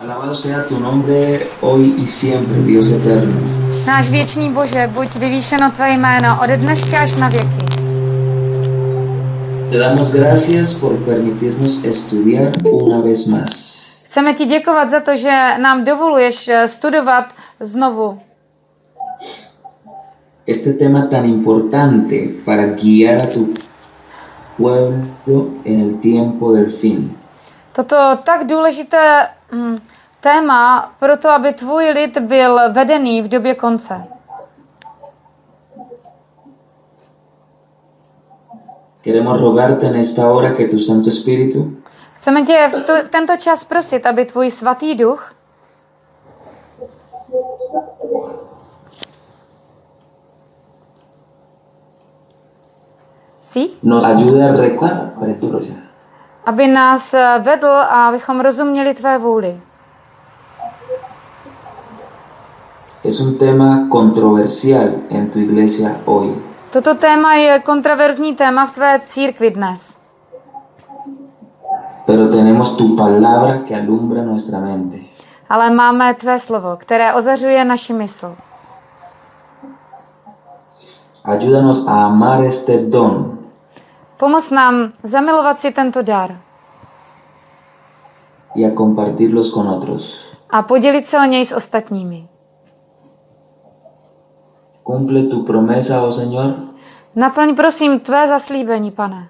Alabado sea tu nombre hoy y siempre, Dios eterno. Náš věčný Bože, buď vyvýšeno tvé jméno od dneška až na věky. Te damos gracias por permitirnos estudiar una vez más. Chceme ti děkovat za to, že nám dovoluješ eh, studovat znovu Este tema tan importante para guiar a tu pueblo en el tiempo del fin. toto tak důležité hm, téma pro to, aby tvůj lid byl vedený v době konce. Queremos rogarte en esta hora que tu Santo Espíritu Chceme tě v, tu, v tento čas prosit, aby tvůj svatý duch Sí? nos ayude a recordar para tu gracia. Aby nás eh, vedl a abychom rozuměli tvé vůli. Es un tema controversial en tu iglesia hoy. Toto téma je kontroverzní téma v tvé církvi dnes. Pero tenemos tu palabra que alumbra nuestra mente. Ale máme tvé slovo, které ozařuje naši mysl. Ayúdanos a amar este don Pomoz nám zamilovat si tento dar y a compartirlos con otros. a podělit se o něj s ostatními. Cumple tu promesa, oh Señor, Naplň prosím tvé zaslíbení, pane,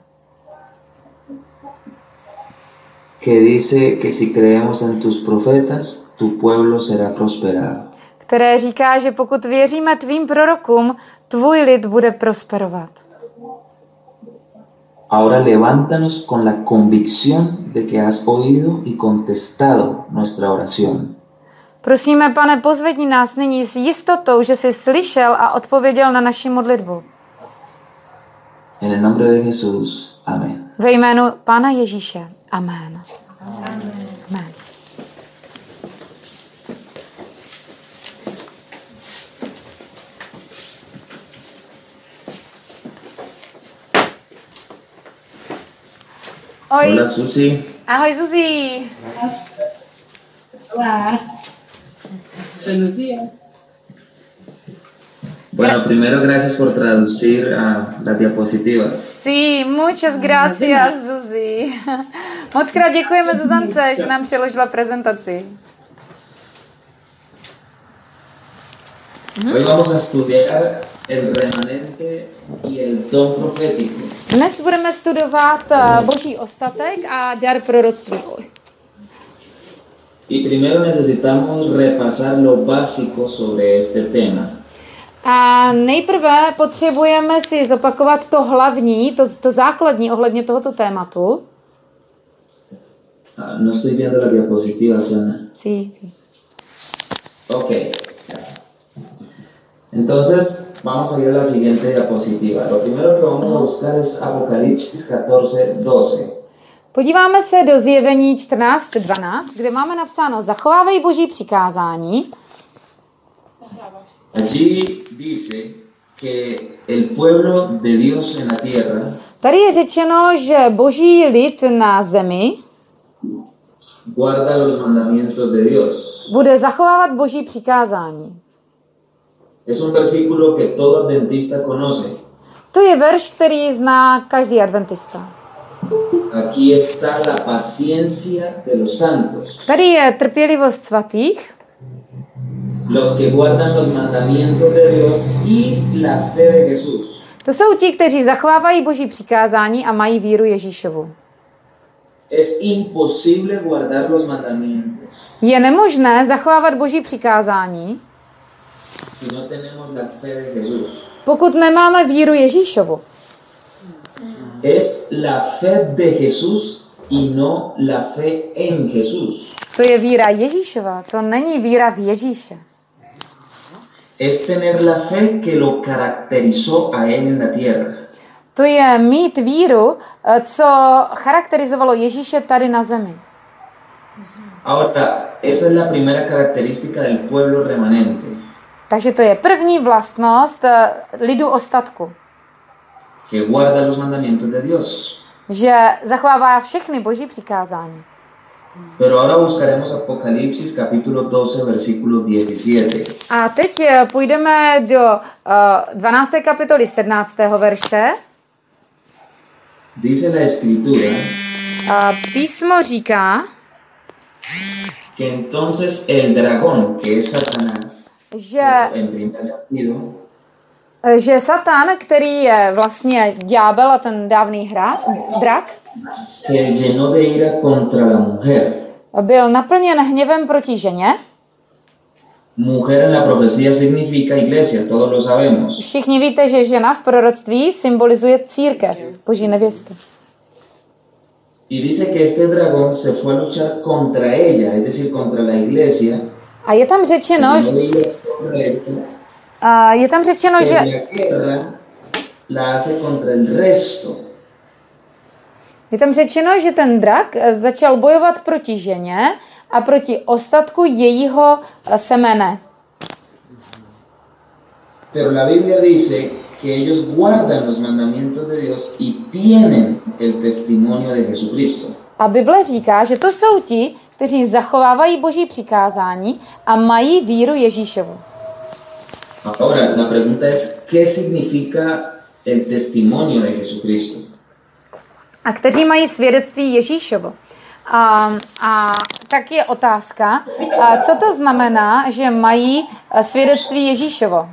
que dice que si creemos en tus profetas, tu pueblo será prosperado. které říká, že pokud věříme tvým prorokům, tvůj lid bude prosperovat. Ahora levántanos con la convicción de que has oído y contestado nuestra oración. Prosíme, pane, pozvedni nás nyní s jistotou, že jsi slyšel a odpověděl na naši modlitbu. En el nombre de Jesús, amén. Ve jménu Pána Ježíše. Amen. Amen. Oj, Hola Susi. ahoj Zuzi. Hola. Buenos días. Bueno, primero gracias por traducir ah, las diapositivas. Sí, muchas gracias, Zuzi. Moc krát děkujeme Zuzance, že nám přeložila prezentaci. Hoy vamos a estudiar el remanente y el don profético. Dnes budeme studovat eh, boží ostatek a dar proroctví. Y primero necesitamos repasar lo básico sobre este tema. A nejprve potřebujeme si zopakovat to hlavní, to, to základní ohledně tohoto tématu. Ah, no estoy viendo las diapositivas, Ana. Sí, sí. Ok. Entonces, vamos a ir a la siguiente diapositiva. Lo primero que vamos a buscar es Apocalipsis 14, 12. Podíváme se do zjevení 14.12, kde máme napsáno Zachovávej boží přikázání Allí dice que el pueblo de Dios en la tierra Tady je řečeno, že boží lid na zemi guarda los mandamientos de Dios. bude zachovávat boží přikázání. Es un versículo que todo adventista conoce. To je verš, který zná každý adventista. Aquí está la paciencia de los santos, Tady je trpělivost svatých, los que guardan los mandamientos de Dios y la fe de Jesús. to jsou ti, kteří zachovávají boží přikázání a mají víru Ježíšovu. Es imposible guardar los mandamientos Je nemožné zachovávat boží přikázání, si no tenemos la fe de Jesús. pokud nemáme víru Ježíšovu. Es la fe de Jesús y no la fe en Jesús. To je víra Ježíšova, to není víra v Ježíše. Es tener la fe que lo caracterizó a él en la tierra. To je mít víru, eh, co charakterizovalo Ježíše tady na zemi. Ahora, esa es la primera característica del pueblo remanente. Takže to je první vlastnost eh, lidu ostatku, que guarda los mandamientos de Dios. že zachovává všechny boží přikázání. Pero ahora buscaremos Apocalipsis capítulo 12, versículo 17. A teď eh, půjdeme do uh, 12. kapitoly 17. verše. Dice la escritura A písmo říká, que entonces el dragón, que es Satanás, že, sentido, že Satan, který je vlastně ďábel a ten dávný hra, drak, se llenó de ira contra la mujer. byl naplněn hněvem proti ženě. Mujer en la profecía significa iglesia, todos lo sabemos. Všichni víte, že žena v proroctví symbolizuje církev, boží nevěstu. Y dice que este dragón se fue a luchar contra ella, es decir, contra la iglesia. A je tam řečeno, že, a je tam řečeno, že. Je tam řečeno, že ten drak eh, začal bojovat proti ženě a proti ostatku jejího eh, semene. Pero la Biblia dice que ellos guardan los mandamientos de Dios y tienen el testimonio de Jesucristo. A Bible říká, že to jsou ti, kteří zachovávají boží přikázání a mají víru Ježíšovu. Ahora, la pregunta es, ¿qué significa el testimonio de Jesucristo? A kteří mají svědectví Ježíšovo. A, a tak je otázka, a co to znamená, že mají eh, svědectví Ježíšovo?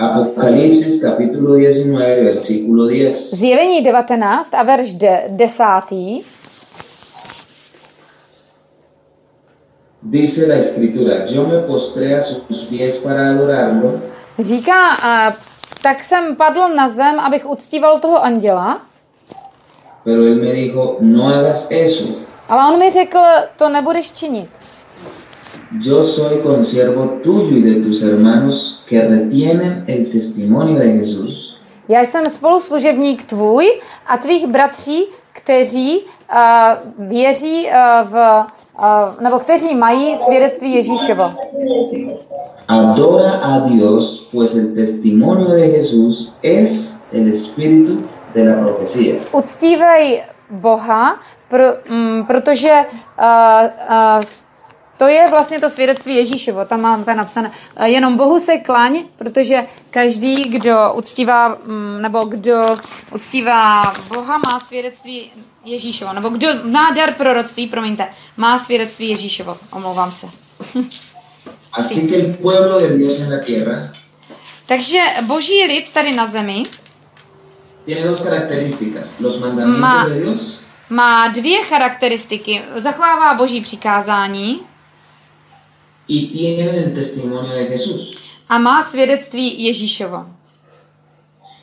Apocalipsis capítulo 19, versículo 10. Zjevení 19 a verš de, 10. Dice la escritura, yo me postré a sus pies para adorarlo, Říká, a, tak jsem padl na zem, abych uctíval toho anděla, pero él me dijo, no hagas eso, ale on mi řekl, to nebudeš činit. Yo soy consiervo tuyo y de tus hermanos que retienen el testimonio de Jesús. Já jsem spoluslužebník tvůj a tvých bratří, kteří uh, věří uh, v, uh, nebo kteří mají svědectví Ježíšovo. Adora a Dios, pues el testimonio de Jesús es el espíritu de la profecía. Uctívej Boha, pro, mm, protože uh, uh, to je vlastně to svědectví Ježíšovo, tam mám to napsané. Uh, jenom Bohu se klaň, protože každý, kdo uctívá, mm, nebo kdo uctívá Boha, má svědectví Ježíšovo, nebo kdo má dar proroctví, promiňte, má svědectví Ježíšovo, omlouvám se. Así que el pueblo de Dios en la tierra Takže boží lid tady na zemi tiene dos características, los mandamientos Ma- de Dios má dvě charakteristiky. Zachovává boží přikázání y tienen el testimonio de Jesús. a má svědectví Ježíšovo.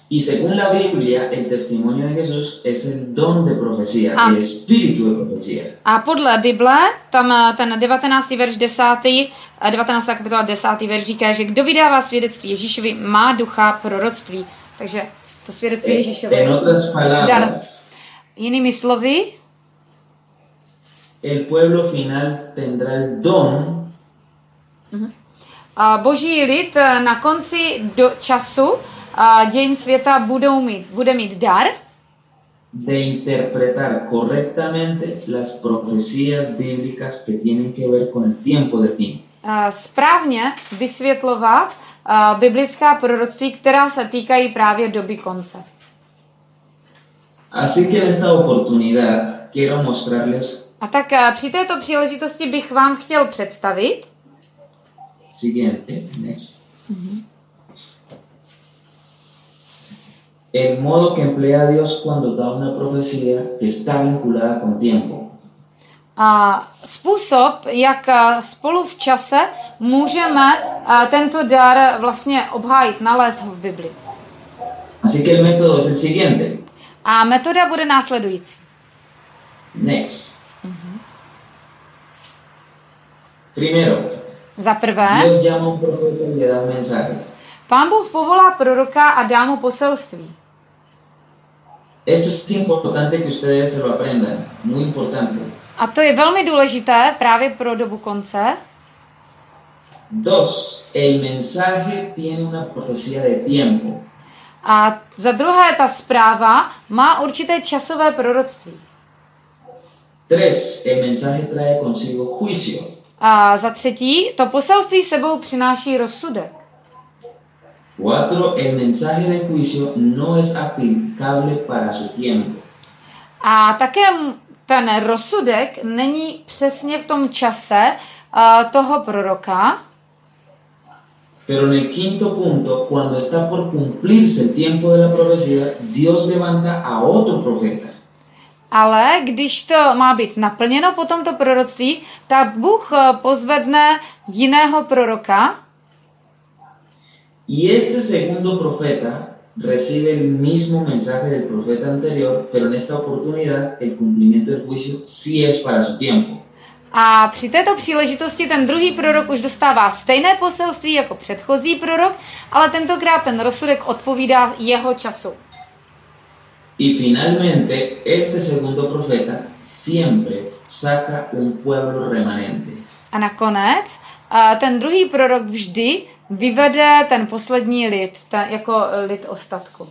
Y según la Biblia, el testimonio de Jesús es el don de profecía, Ah. el espíritu de profecía. A podle Bible, tam eh, ten 19. verš 10. eh, 19. kapitola 10. verš říká, že kdo vydává svědectví Ježíšovi, má ducha proroctví. Takže to svědectví Eh, Ježíšovi. En otras palabras, Jinými slovy, el pueblo final tendrá el don a boží lid eh, na konci do času dějin světa budou mít, bude mít dar, de interpretar correctamente las profecías bíblicas que tienen que ver con el tiempo de fin. správně vysvětlovat biblická proroctví, která se týkají právě doby konce. Así que en esta oportunidad quiero mostrarles A tak eh, při této příležitosti bych vám chtěl představit siguiente, next. El modo que emplea Dios cuando da una profecía que está vinculada con tiempo. a způsob, jak eh, spolu v čase můžeme eh, tento dar vlastně obhájit, nalézt ho v Bibli. Así que el método es el siguiente. A metoda bude následující. Next. Primero, Za prvé, Dios llama a un profeta y le da un mensaje. pán Bůh povolá proroka a dá mu poselství. Esto es importante que ustedes se lo aprendan, muy importante. A to je velmi důležité právě pro dobu konce. Dos, el mensaje tiene una profecía de tiempo. A za druhé, ta zpráva má určité časové proroctví. Tres, el mensaje trae consigo juicio. A za třetí, to poselství sebou přináší rozsudek. Cuatro, el mensaje de juicio no es aplicable para su tiempo. A také ten rozsudek není přesně v tom čase a, toho proroka, Pero en el quinto punto, cuando está por cumplirse el tiempo de la profecía, Dios levanta a otro profeta. Ale když to má být naplněno po tomto proroctví, tak Bůh eh, pozvedne jiného proroka Y este segundo profeta recibe el mismo mensaje del profeta anterior, pero en esta oportunidad el cumplimiento del juicio sí es para su tiempo. a při této příležitosti ten druhý prorok už dostává stejné poselství jako předchozí prorok, ale tentokrát ten rozsudek odpovídá jeho času. Y finalmente, este segundo profeta siempre saca un pueblo remanente. A nakonec a ten druhý prorok vždy vyvede ten poslední lid, ta, jako lid ostatku.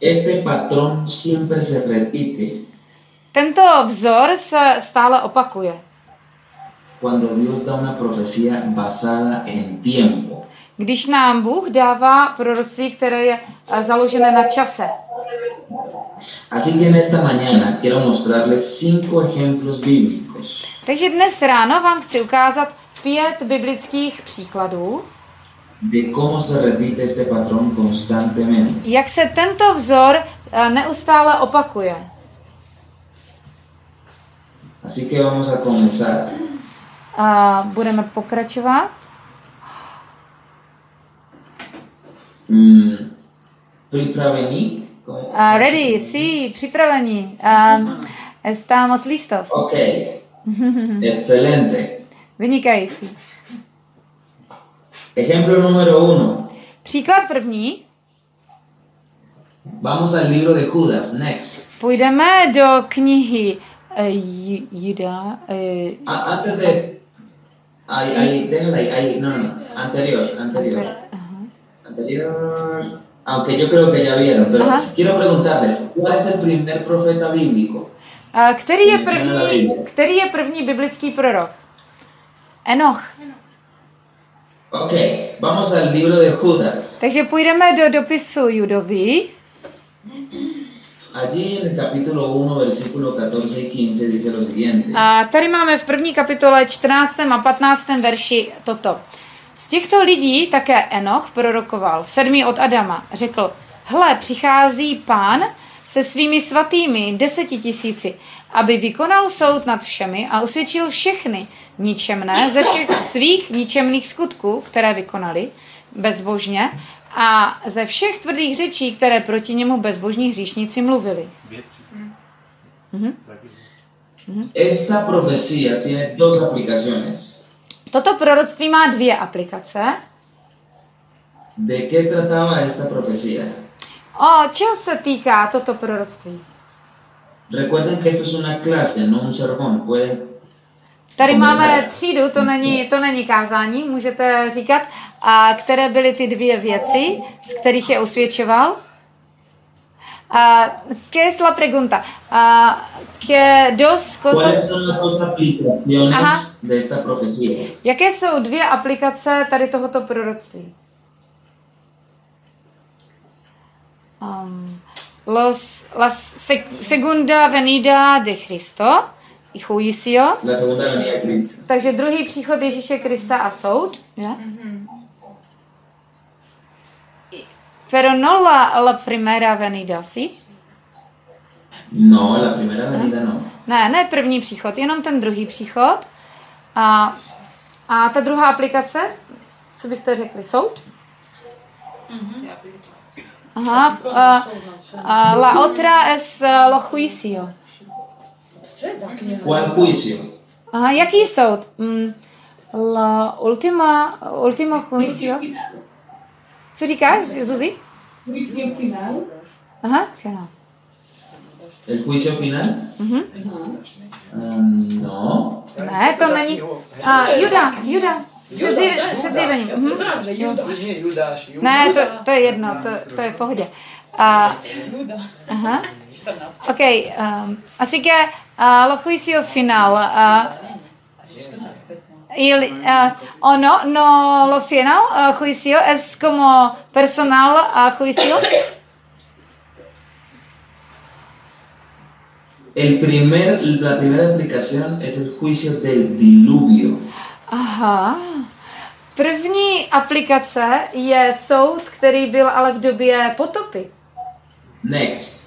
Este patrón siempre se repite Tento vzor se stále opakuje. cuando Dios da una profecía basada en tiempo. Když nám Bůh dává proroctví, které je eh, založené na čase. Así que en esta mañana quiero mostrarles cinco ejemplos bíblicos Takže dnes ráno vám chci ukázat pět biblických příkladů, de cómo se repite este patrón constantemente. jak se tento vzor eh, neustále opakuje. Así que vamos a comenzar. A budeme pokračovat. Mm, pripravení? Uh, ready, sí, připravení. Um, estamos listos. Ok, excelente. Vynikající. Ejemplo número uno. Příklad první. Vamos al libro de Judas. Next. Půjdeme do knihy uh, Juda. Uh, A- antes de... Ahí, ahí, déjala ahí, ahí. No, no, no. Anterior, anterior. Anterior. Aunque yo creo que ya vieron, pero Ajá. quiero preguntarles, ¿cuál es el primer profeta bíblico? a který, je první, který je první biblický prorok? Enoch. Ok, vamos al libro de Judas. Takže půjdeme do dopisu Judovi. Allí en el capítulo 1, versículo 14 y 15 dice lo siguiente. A tady máme v první kapitole 14. a 15. verši toto. Z těchto lidí také Enoch prorokoval, sedmý od Adama. Řekl, hle, přichází pán se svými svatými deseti tisíci, aby vykonal soud nad všemi a usvědčil všechny ničemné ze všech svých ničemných skutků, které vykonali bezbožně a ze všech tvrdých řečí, které proti němu bezbožní hříšníci mluvili. Esta profecía tiene dos aplicaciones. Toto proroctví má dvě aplikace. ¿De qué trataba esta profecía? O čeho se týká toto proroctví? Recuerden que esto es una clase, no un sermón. Pueden Tady máme třídu, to není, to není kázání, můžete říkat, a které byly ty dvě věci, z kterých je usvědčoval. A, ¿Qué es la pregunta? A, que dos ¿Cuáles cosas, son las dos aplicaciones Ajá. de esta profecía? jaké jsou dvě aplikace tady tohoto proroctví? Um, los, la seg- segunda venida de Cristo y juicio. La segunda venida de Cristo. Takže druhý příchod Ježíše Krista a soud, že? Pero no la, la primera venida, ¿sí? No, la primera venida no. Ne, ne první příchod, jenom ten druhý příchod. A, a ta druhá aplikace, co byste řekli, soud? Aha, a, a la otra es uh, lo juicio. ¿Cuál juicio? Aha, jaký soud? Mm, la última, último juicio. Co říkáš, Zuzi? Final. Aha, final. ¿El juicio final? No. Ne, to není. A, Juda, Juda. Před. Já Mhm. Ne, to, to je jedno, to, to je v pohodě. A, Juda. aha. 14. Ok, um, así que uh, lo juicio final. Uh, 14, 15. y, uh, o no, no lo final uh, juicio es como personal uh, juicio. El primer, la primera explicación es el juicio del diluvio. Aha. První aplikace je soud, který byl ale v době potopy. Next.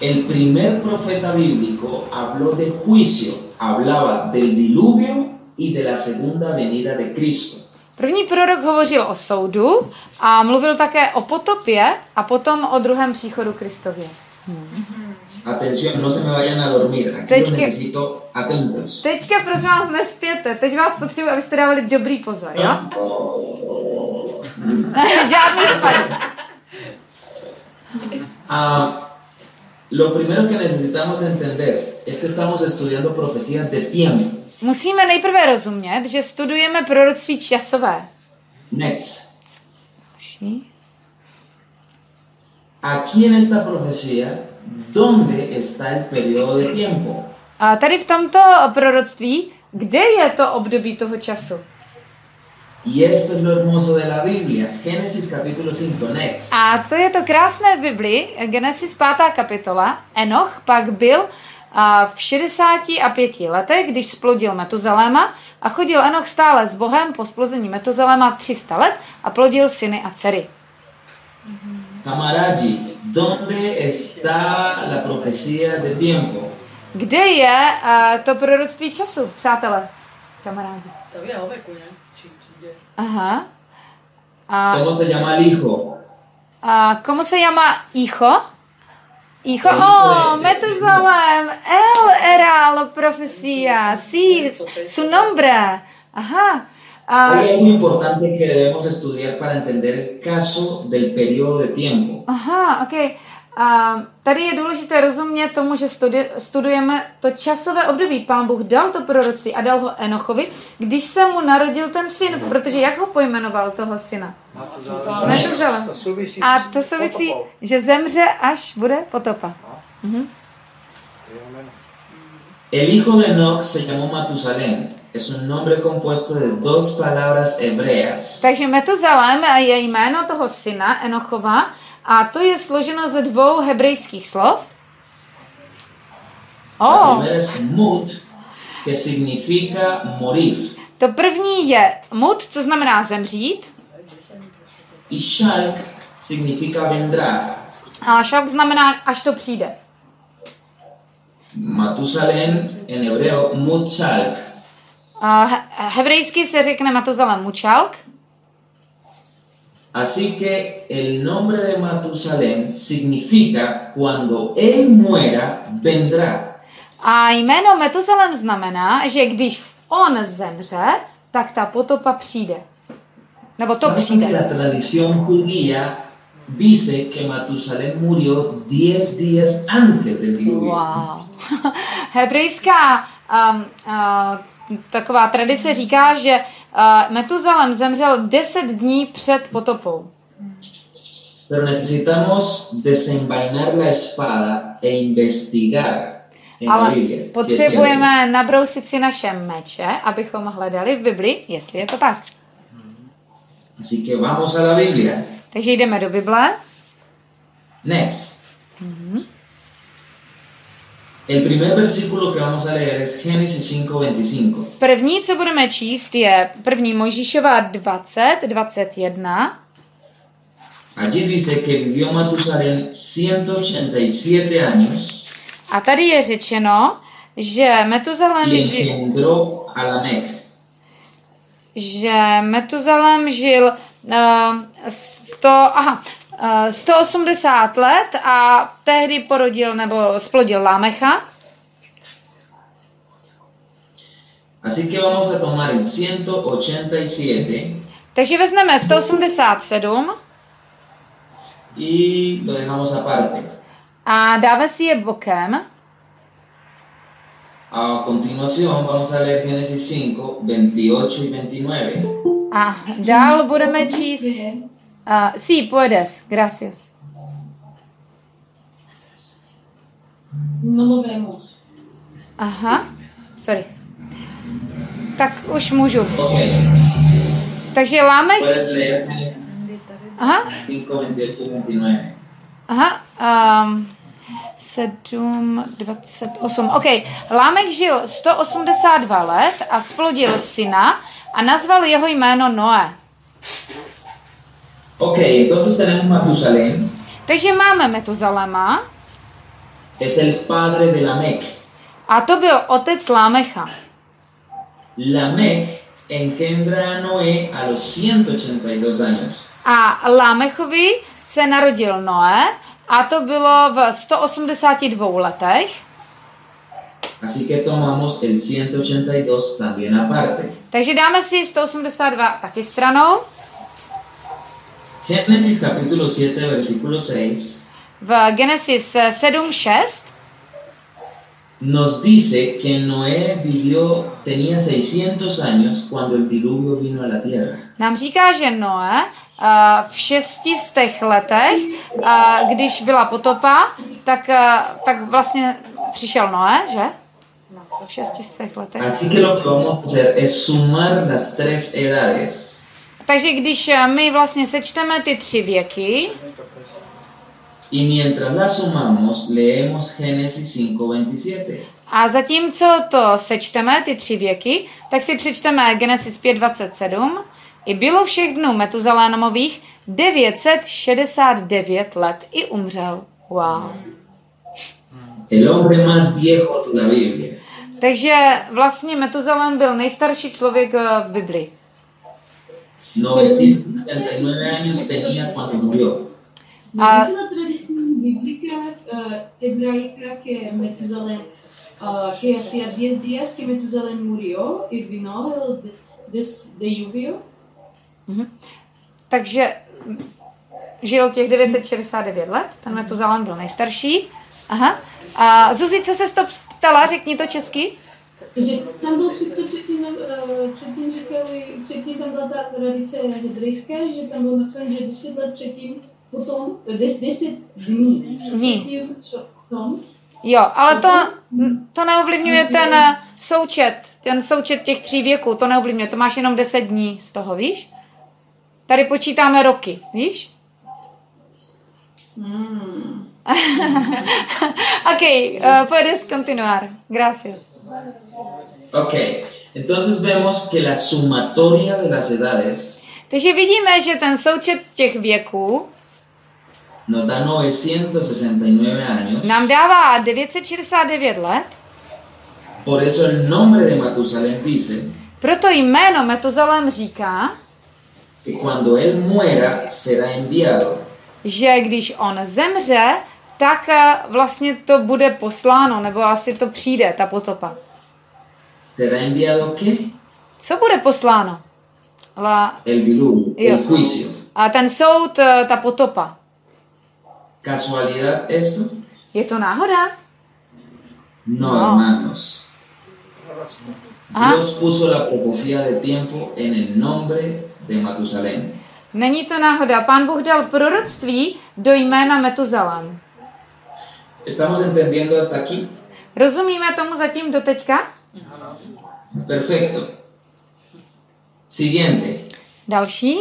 El primer profeta bíblico habló de juicio, hablaba del diluvio y de la segunda venida de Cristo. První prorok hovořil o soudu a mluvil také o potopě a potom o druhém příchodu Kristově. Atención, no se me vayan a dormir. Aquí Teď los que- necesito atentos. Teďka prosím vás nespěte, teď vás potřebuji, abyste dávali dobrý pozor, jo? Žádný spad. Ah, lo primero que necesitamos entender es que estamos estudiando profecías de tiempo. Musíme nejprve rozumět, že studujeme proroctví časové. Next. Aquí en esta profecía, ¿dónde está el periodo de tiempo? A tady v tomto proroctví, kde je to období toho času? Y esto es lo hermoso de la Biblia. Génesis capítulo 5, next. A to je to krásné v Biblii, Genesis 5. kapitola. Enoch pak byl a, v 65 letech, když splodil Metuzaléma a chodil Enoch stále s Bohem po splození Metuzaléma 300 let a plodil syny a dcery. Camaraji, ¿dónde está la profecía de tiempo? Kde je a, to proroctví času, přátelé, kamarádi? To je o veku, ne? Či, či kde? Aha. A, ¿Cómo se llama el hijo? a ¿Cómo se llama hijo? Hijo, oh, Metusalem, él era la profecía, sí, su nombre. Ajá. Ah, Hay algo importante que debemos estudiar para entender el caso del periodo de tiempo. aha, ok. A tady je důležité rozumět tomu, že studi- studujeme to časové období. Pán Bůh dal to proroctví a dal ho Enochovi, když se mu narodil ten syn, protože jak ho pojmenoval toho syna? Metuzalem. A to souvisí, že zemře, až bude potopa. To je jméno. El hijo de Enoch se llamó Matusalén. Es un nombre compuesto de dos palabras hebreas. Takže Metuzalem je jméno toho syna Enochova a to je složeno ze dvou hebrejských slov. Oh, Mut, to první je mut, co znamená zemřít, significa vendrá. a šalk znamená, až to přijde. Matusalén en hebreo. A he- hebrejsky se řekne Metuzalem mučalk, Así que el nombre de Matusalén significa cuando él muera, vendrá. a jméno Metuzalem znamená, že když on zemře, tak ta potopa přijde. Nebo to ¿Saben que přijde. la tradición judía dice que Matusalén murió 10 días antes del diluvio? Wow. Hebrejská um, uh, taková tradice říká, že uh, Metuzalem zemřel 10 dní před potopou. Pero necesitamos desenvainar la espada e investigar Ale potřebujeme nabrousit si naše meče, abychom hledali v Bibli, jestli je to tak. Así que vamos a la Biblia. Takže jdeme do Bible. Next. El primer versículo que vamos a leer es Génesis 5:25. První, co budeme číst, je první Mojžíšová 20, 21. Allí dice que vivió Matusalén 187 años A tady je řečeno, že Metuzalem, y ži, engendró a Lamec. že Metuzalem žil uh, 100, aha, 180 let a tehdy porodil nebo splodil Lámecha. Así que vamos a tomar el 187 Takže vezmeme 187 y lo dejamos aparte. a dáme si je bokem. A continuación vamos a leer Génesis 5, 28 y 29. A dál budeme číst... Uh, sí, puedes, gracias. No lo vemos. Aha, sorry. Tak už můžu. Ok, Takže Génesis Aha, 5, 28 y 29. aha. Um, 7, 28. OK. Lámech žil 182 let a splodil syna a nazval jeho jméno Noé. Ok, entonces tenemos Matusalén, Takže máme Metuzalema es el padre de Lamec. a to byl otec Lámecha. Lamec engendra a Noé a los 182 años. A Lámechovi se narodil Noé a to bylo v 182 letech. Así que tomamos el 182 también aparte. Takže dáme si 182 taky stranou. Génesis capítulo 7, versículo 6 V Genesis 7.6 nos dice que Noé vivió, tenía 600 años cuando el diluvio vino a la tierra. nám říká, že Noé a, v šestistech letech, a, když byla potopa, tak, tak vlastně přišel Noé, že? V šestistech letech. Así que lo que vamos a hacer es sumar las tres edades. Takže když a, my vlastně sečteme ty tři věky, Y mientras las sumamos, leemos Génesis 5:27. a zatímco to sečteme, ty tři věky, tak si přečteme Genesis 5.27. I bylo všech dnů Metuzalénomových 969 let i umřel. Wow. El hombre más viejo de la Biblia. Takže vlastně Metuzalém byl nejstarší člověk eh, v Biblii. 979 años tenía cuando murió. A- Dice la tradición bíblica eh, hebraica que Metusalén, ah, que hacía 10 días que Metusalén murió y vino el de, des- diluvio. Takže mm, žil těch 969 let, ten Metuzalém byl nejstarší. Aha. A Zuzi, co se to ptala, řekni to česky. Takže tam byl přece předtím, uh, předtím říkali, předtím tam byla ta tradice hebrejská, že tam bylo napsáno, že 10 let předtím, potom 10, 10 dní. Dní. Předtím, co v tom, Jo, ale to, to neovlivňuje ten eh, součet, ten součet těch tří věků, to neovlivňuje, to máš jenom 10 dní z toho, víš? Tady počítáme roky, víš? Hmm. ok, uh, puedes continuar. Gracias. Ok, entonces vemos que la sumatoria de las edades Takže vidíme, že ten součet těch věků nos da 969 años. nám dává 969 let, Por eso el nombre de Matusalén dice proto jméno Metuzalém říká, que cuando él muera será enviado. že když on zemře, tak eh, vlastně to bude posláno, nebo asi to přijde, ta potopa. ¿Será enviado qué? Co bude posláno? La, El diluvio, el juicio. a ten soud, eh, ta potopa. ¿Casualidad esto? Je to náhoda? No, No. hermanos. Aha. Dios puso la profecía de tiempo en el nombre de Matusalén. Není to náhoda. Pán Bůh dal proroctví do jména Metuzalem. ¿Estamos entendiendo hasta aquí? Rozumíme tomu zatím do teďka? Perfecto. Siguiente. Další.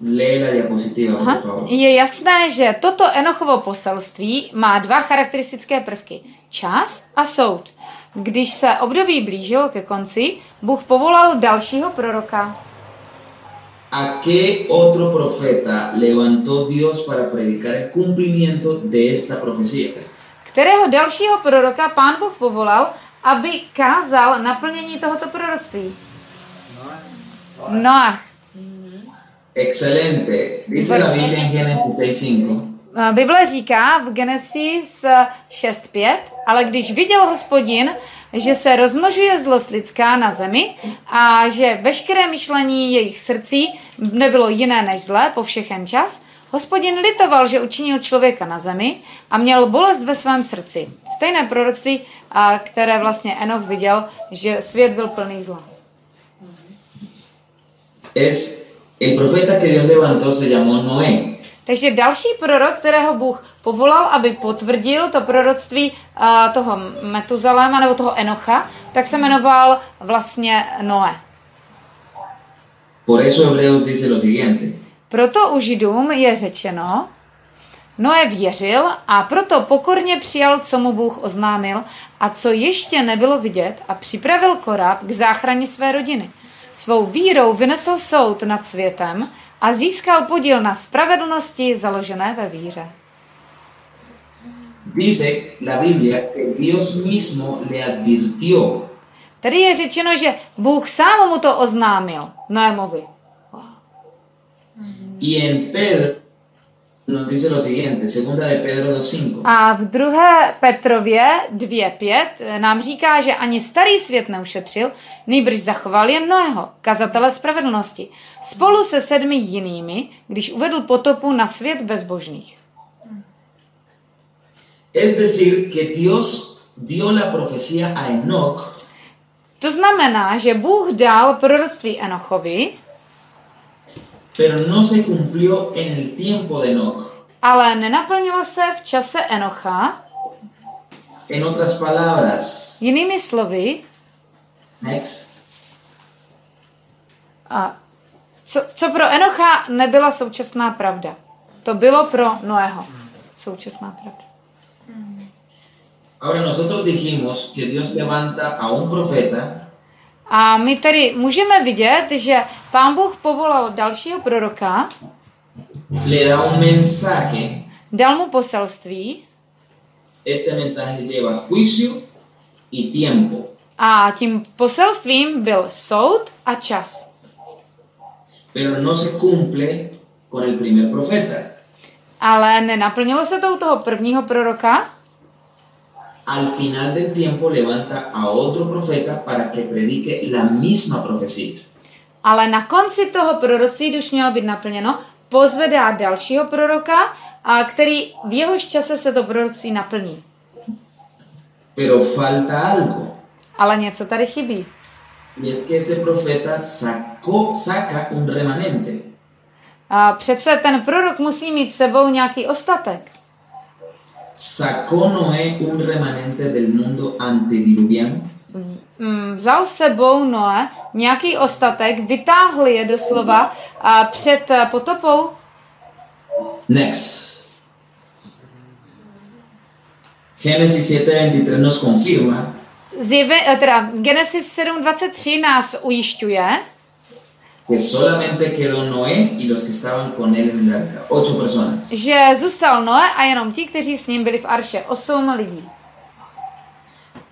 Lee la diapositiva, por favor. Je jasné, že toto Enochovo poselství má dva charakteristické prvky. Čas a soud. Když se období blížilo ke konci, Bůh povolal dalšího proroka. ¿A qué otro profeta levantó Dios para predicar el cumplimiento de esta profecía? Kterého dalšího proroka pán Bůh povolal, aby kázal naplnění tohoto proroctví? Noach. Excelente. Dice la Biblia en Génesis 6.5. Eh, Bible říká v Genesis eh, 6.5, ale když viděl hospodin, že se rozmnožuje zlost lidská na zemi a že veškeré myšlení jejich srdcí nebylo jiné než zlé po všechen čas, hospodin litoval, že učinil člověka na zemi a měl bolest ve svém srdci. Stejné proroctví, a které vlastně Enoch viděl, že svět byl plný zla. Es el profeta que Dios levantó se llamó Noé. Takže další prorok, kterého Bůh povolal, aby potvrdil to proroctví uh, toho Metuzaléma nebo toho Enocha, tak se jmenoval vlastně Noé. Por eso Hebreos dice lo siguiente. Proto u Židům je řečeno, Noé věřil a proto pokorně přijal, co mu Bůh oznámil a co ještě nebylo vidět a připravil koráb k záchraně své rodiny. Svou vírou vynesl soud nad světem a získal podíl na spravedlnosti založené ve víře. Dice la Biblia que Dios mismo le advirtió Tady je řečeno, že Bůh sám mu to oznámil Noémovi. y en Pedro nos dice lo siguiente, segunda de Pedro 2.5. A v druhé Petrově 2.5 nám říká, že ani starý svět neušetřil, nejbrž zachoval jen Noého, kazatele spravedlnosti, spolu se sedmi jinými, když uvedl potopu na svět bezbožných. Es decir, que Dios dio la profecía a Enoch To znamená, že Bůh dal proroctví Enochovi, pero no se cumplió en el tiempo de Enoch. ale nenaplnilo se v čase Enocha. En otras palabras, Jinými slovy, next, a co, co pro Enocha nebyla současná pravda, to bylo pro Noého současná pravda. ahora nosotros dijimos que Dios levanta a un profeta A my tedy můžeme vidět, že pán Bůh povolal dalšího proroka, le da un mensaje, dal mu poselství este mensaje lleva juicio y tiempo. a tím poselstvím byl soud a čas. pero no se cumple con el primer profeta. Ale nenaplnilo se to u toho prvního proroka Al final del tiempo levanta a otro profeta para que predique la misma profecía. Ale na konci toho proroctví, když mělo být naplněno, pozvedá dalšího proroka, a který v jehož čase se to proroctví naplní. Pero falta algo. Ale něco tady chybí. Y es que ese profeta sacó, saca un remanente. A přece ten prorok musí mít sebou nějaký ostatek. Sacó Noé un remanente del mundo antediluviano. Mm, vzal sebou Noé nějaký ostatek, vytáhl je doslova a před eh, potopou. Next. Génesis 7:23 nos confirma Zjeve, eh, teda Genesis 7.23 nás ujišťuje, que solamente quedó Noé y los que estaban con él en el arca. Ocho personas. že zůstal Noé a jenom ti, kteří s ním byli v Arše. Osm lidí.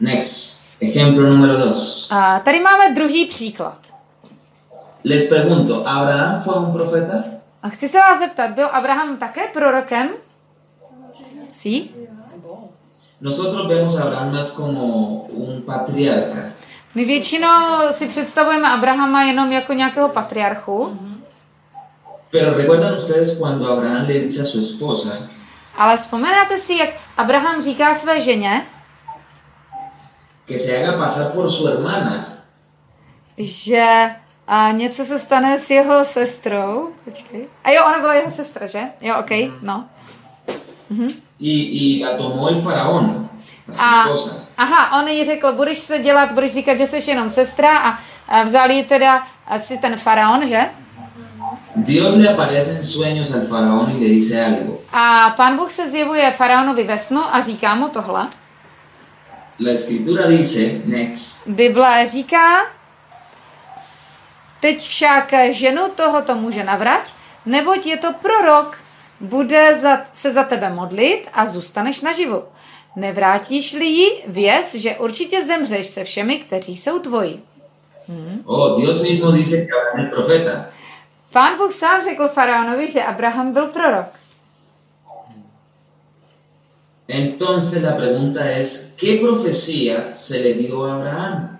Next. Ejemplo número dos. A tady máme druhý příklad. Les pregunto, ¿Abraham fue un profeta? A chci se vás zeptat, byl Abraham také prorokem? Sí? Nosotros vemos a Abraham más como un patriarca, My většinou si představujeme Abrahama jenom jako nějakého patriarchu, pero recuerdan ustedes cuando Abraham le dice a su esposa ale vzpomínáte si, jak Abraham říká své ženě, que se haga pasar por su hermana že a něco se stane s jeho sestrou. Počkej. A jo, ona byla jeho sestra, že? Jo, ok, no. y, y la tomó el faraón, a aha, on jí řekl, budeš se dělat, budeš říkat, že jsi jenom sestra a, a vzal jí teda asi ten faraon, že? Dios le aparece en sueños al faraón y le dice algo. A pán Bůh se zjevuje faraonovi ve snu a říká mu tohle. La escritura dice, next, Bible říká, teď však ženu tohoto muže navrať, neboť je to prorok, bude za, se za tebe modlit a zůstaneš naživu. Nevrátíš-li ji, věz, že určitě zemřeš se všemi, kteří jsou tvoji. oh, Dios mismo dice que Abraham es profeta. Pán Bůh sám řekl faraonovi, že Abraham byl prorok. Entonces la pregunta es, ¿qué profecía se le dio a Abraham?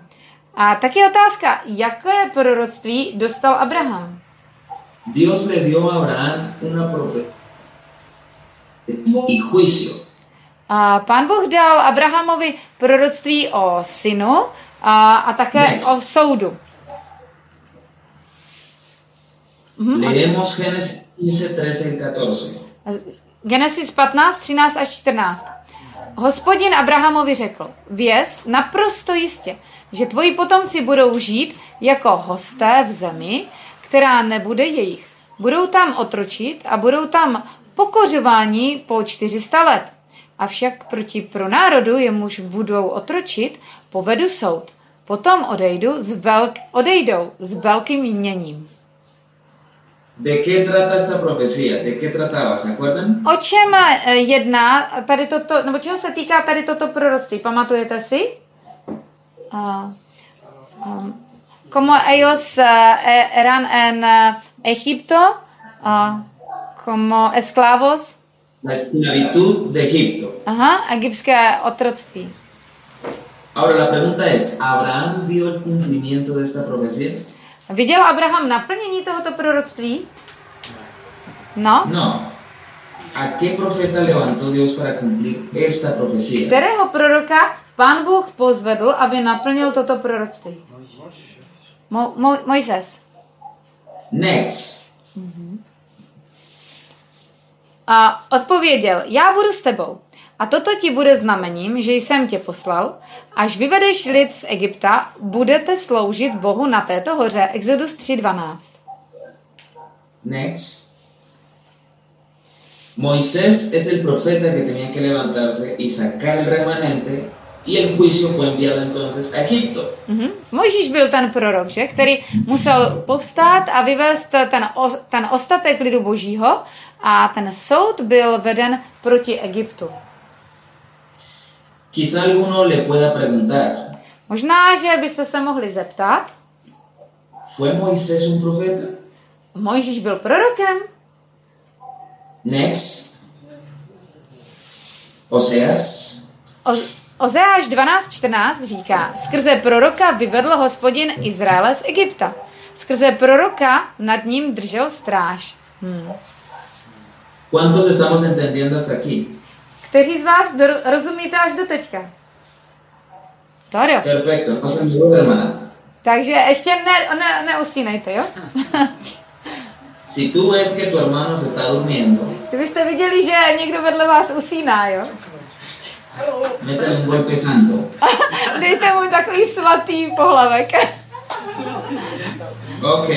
A tak je otázka, jaké proroctví dostal Abraham? Dios le dio a Abraham una profecía y juicio. A pán Bůh dal Abrahamovi proroctví o synu a, a také Next. o soudu. Leemos Génesis 15, 13 y 14. Genesis 15, 13 až 14. Hospodin Abrahamovi řekl, věz naprosto jistě, že tvoji potomci budou žít jako hosté v zemi, která nebude jejich. Budou tam otročit a budou tam pokořováni po 400 let. Avšak proti pronárodu, jemuž budou otročit, povedu soud. Potom odejdu s velk- odejdou s velkým jměním. ¿De qué trata esta profecía? ¿De qué trataba? ¿Se acuerdan? O čem eh, jedná tady toto, nebo čeho se týká tady toto proroctví? Pamatujete si? Uh, um, como ellos uh, eran en uh, Egipto uh, como esclavos. La esclavitud de Egipto. Aha, egyptské otroctví. Ahora la pregunta es, ¿Abraham vio el cumplimiento de esta profecía? Viděl Abraham naplnění tohoto proroctví? No. No. ¿A qué profeta levantó Dios para cumplir esta profecía? Kterého proroka pán Bůh pozvedl, aby naplnil toto proroctví? Mo, Mo, Mojzes. Next. A odpověděl, já budu s tebou. A toto ti bude znamením, že jsem tě poslal. Až vyvedeš lid z Egypta, budete sloužit Bohu na této hoře. Exodus 3.12. Next. Moisés es el profeta que tenía que levantarse y sacar el remanente y el juicio fue enviado entonces a Egipto. Mhm. Mojžíš byl ten prorok, že? který musel povstát a vyvést ten, o, ten ostatek lidu božího a ten soud byl veden proti Egyptu. Quizá alguno le pueda preguntar, Možná, že byste se mohli zeptat, ¿fue Moisés un profeta? Mojžíš byl prorokem? Next. Oseas O, Ozeáš 12.14 říká, skrze proroka vyvedl hospodin Izraele z Egypta. Skrze proroka nad ním držel stráž. Hmm. ¿Cuántos estamos entendiendo hasta aquí? Kteří z vás do, rozumíte až do teďka? To je dost. Perfecto, no. Takže ještě ne, ne, neusínejte, jo? Si tú ves que tu hermano se está durmiendo, Kdybyste viděli, že někdo vedle vás usíná, jo? Métele un golpe santo. Dejte mu takový svatý pohlavek. Ok.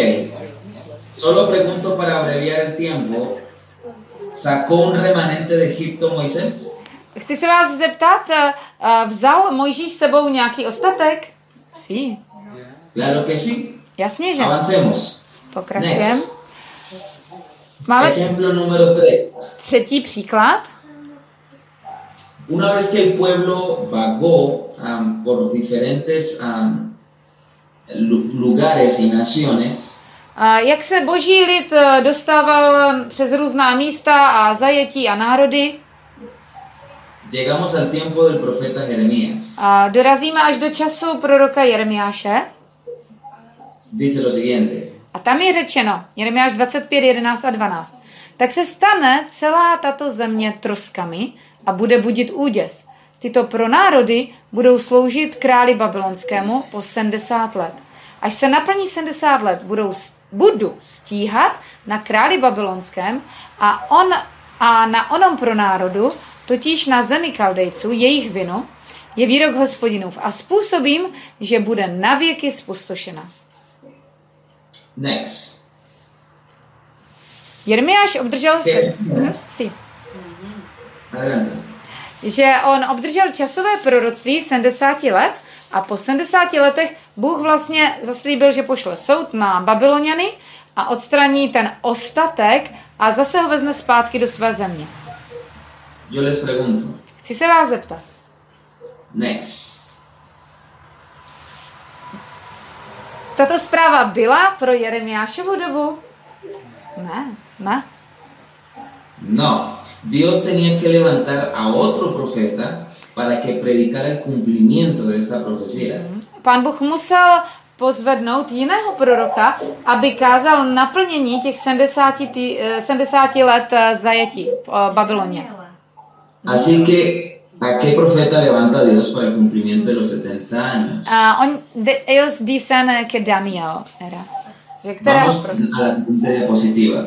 Solo pregunto para abreviar el tiempo. ¿Sacó un remanente de Egipto Moisés? Chci se vás zeptat, eh, eh, vzal Mojžíš s sebou nějaký ostatek? Sí, Claro que sí. jasně, že. Avancemos. Pokračujeme. Máme Ejemplo número 3. třetí příklad. Una vez que el pueblo vagó am, por diferentes lu- lugares y naciones, A Jak se boží lid eh, dostával přes různá místa a zajetí a národy, llegamos al tiempo del profeta Jeremías. a dorazíme až do času proroka Jeremiáše. Dice lo siguiente. A tam je řečeno, Jeremiáš 25, 11 a 12. Tak se stane celá tato země troskami a bude budit úděs. Tyto pronárody budou sloužit králi babylonskému po 70 let. Až se naplní 70 let, budou, budu stíhat na králi babylonském a, on, a na onom pronárodu, totiž na zemi kaldejců, jejich vinu, je výrok hospodinův a způsobím, že bude navěky spustošena. Next. Jeremiáš obdržel čas... Jeremías. Že on obdržel časové proroctví 70 let a po 70 letech Bůh vlastně zaslíbil, že pošle soud na Babyloniany a odstraní ten ostatek a zase ho vezme zpátky do své země. Yo les pregunto. Chci se vás zeptat. Next. Tato zpráva byla pro Jeremiášovu dobu? Ne, ne. No, Dios tenía que levantar a otro profeta para que predicara el cumplimiento de esta profecía. Pán Bůh musel pozvednout jiného proroka, aby kázal naplnění těch 70, tý, eh, 70 let eh, zajetí v eh, Babyloně. Así que, ¿a qué profeta levanta Dios para el cumplimiento de los 70 años? A on, de, ellos dicen que Daniel era. Vamos a la siguiente diapositiva.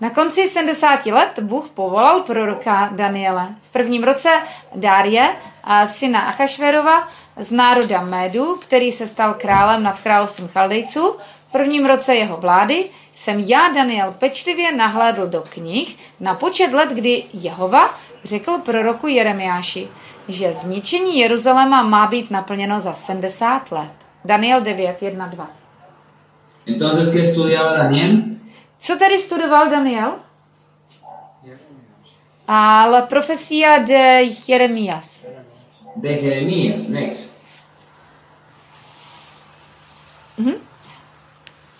Na konci 70 let Bůh povolal proroka Daniele. V prvním roce Dárie, syna Achašverova, z národa Médu, který se stal králem nad královstvím Chaldejců. V prvním roce jeho vlády jsem já, Daniel, pečlivě nahlédl do knih na počet let, kdy Jehova řekl proroku Jeremiáši, že zničení Jeruzaléma má být naplněno za 70 let. Daniel 9, 1, 2. Entonces, ¿qué estudiaba Daniel? Co tedy studoval Daniel? Ale profesia de Jeremías. De Jeremías, next.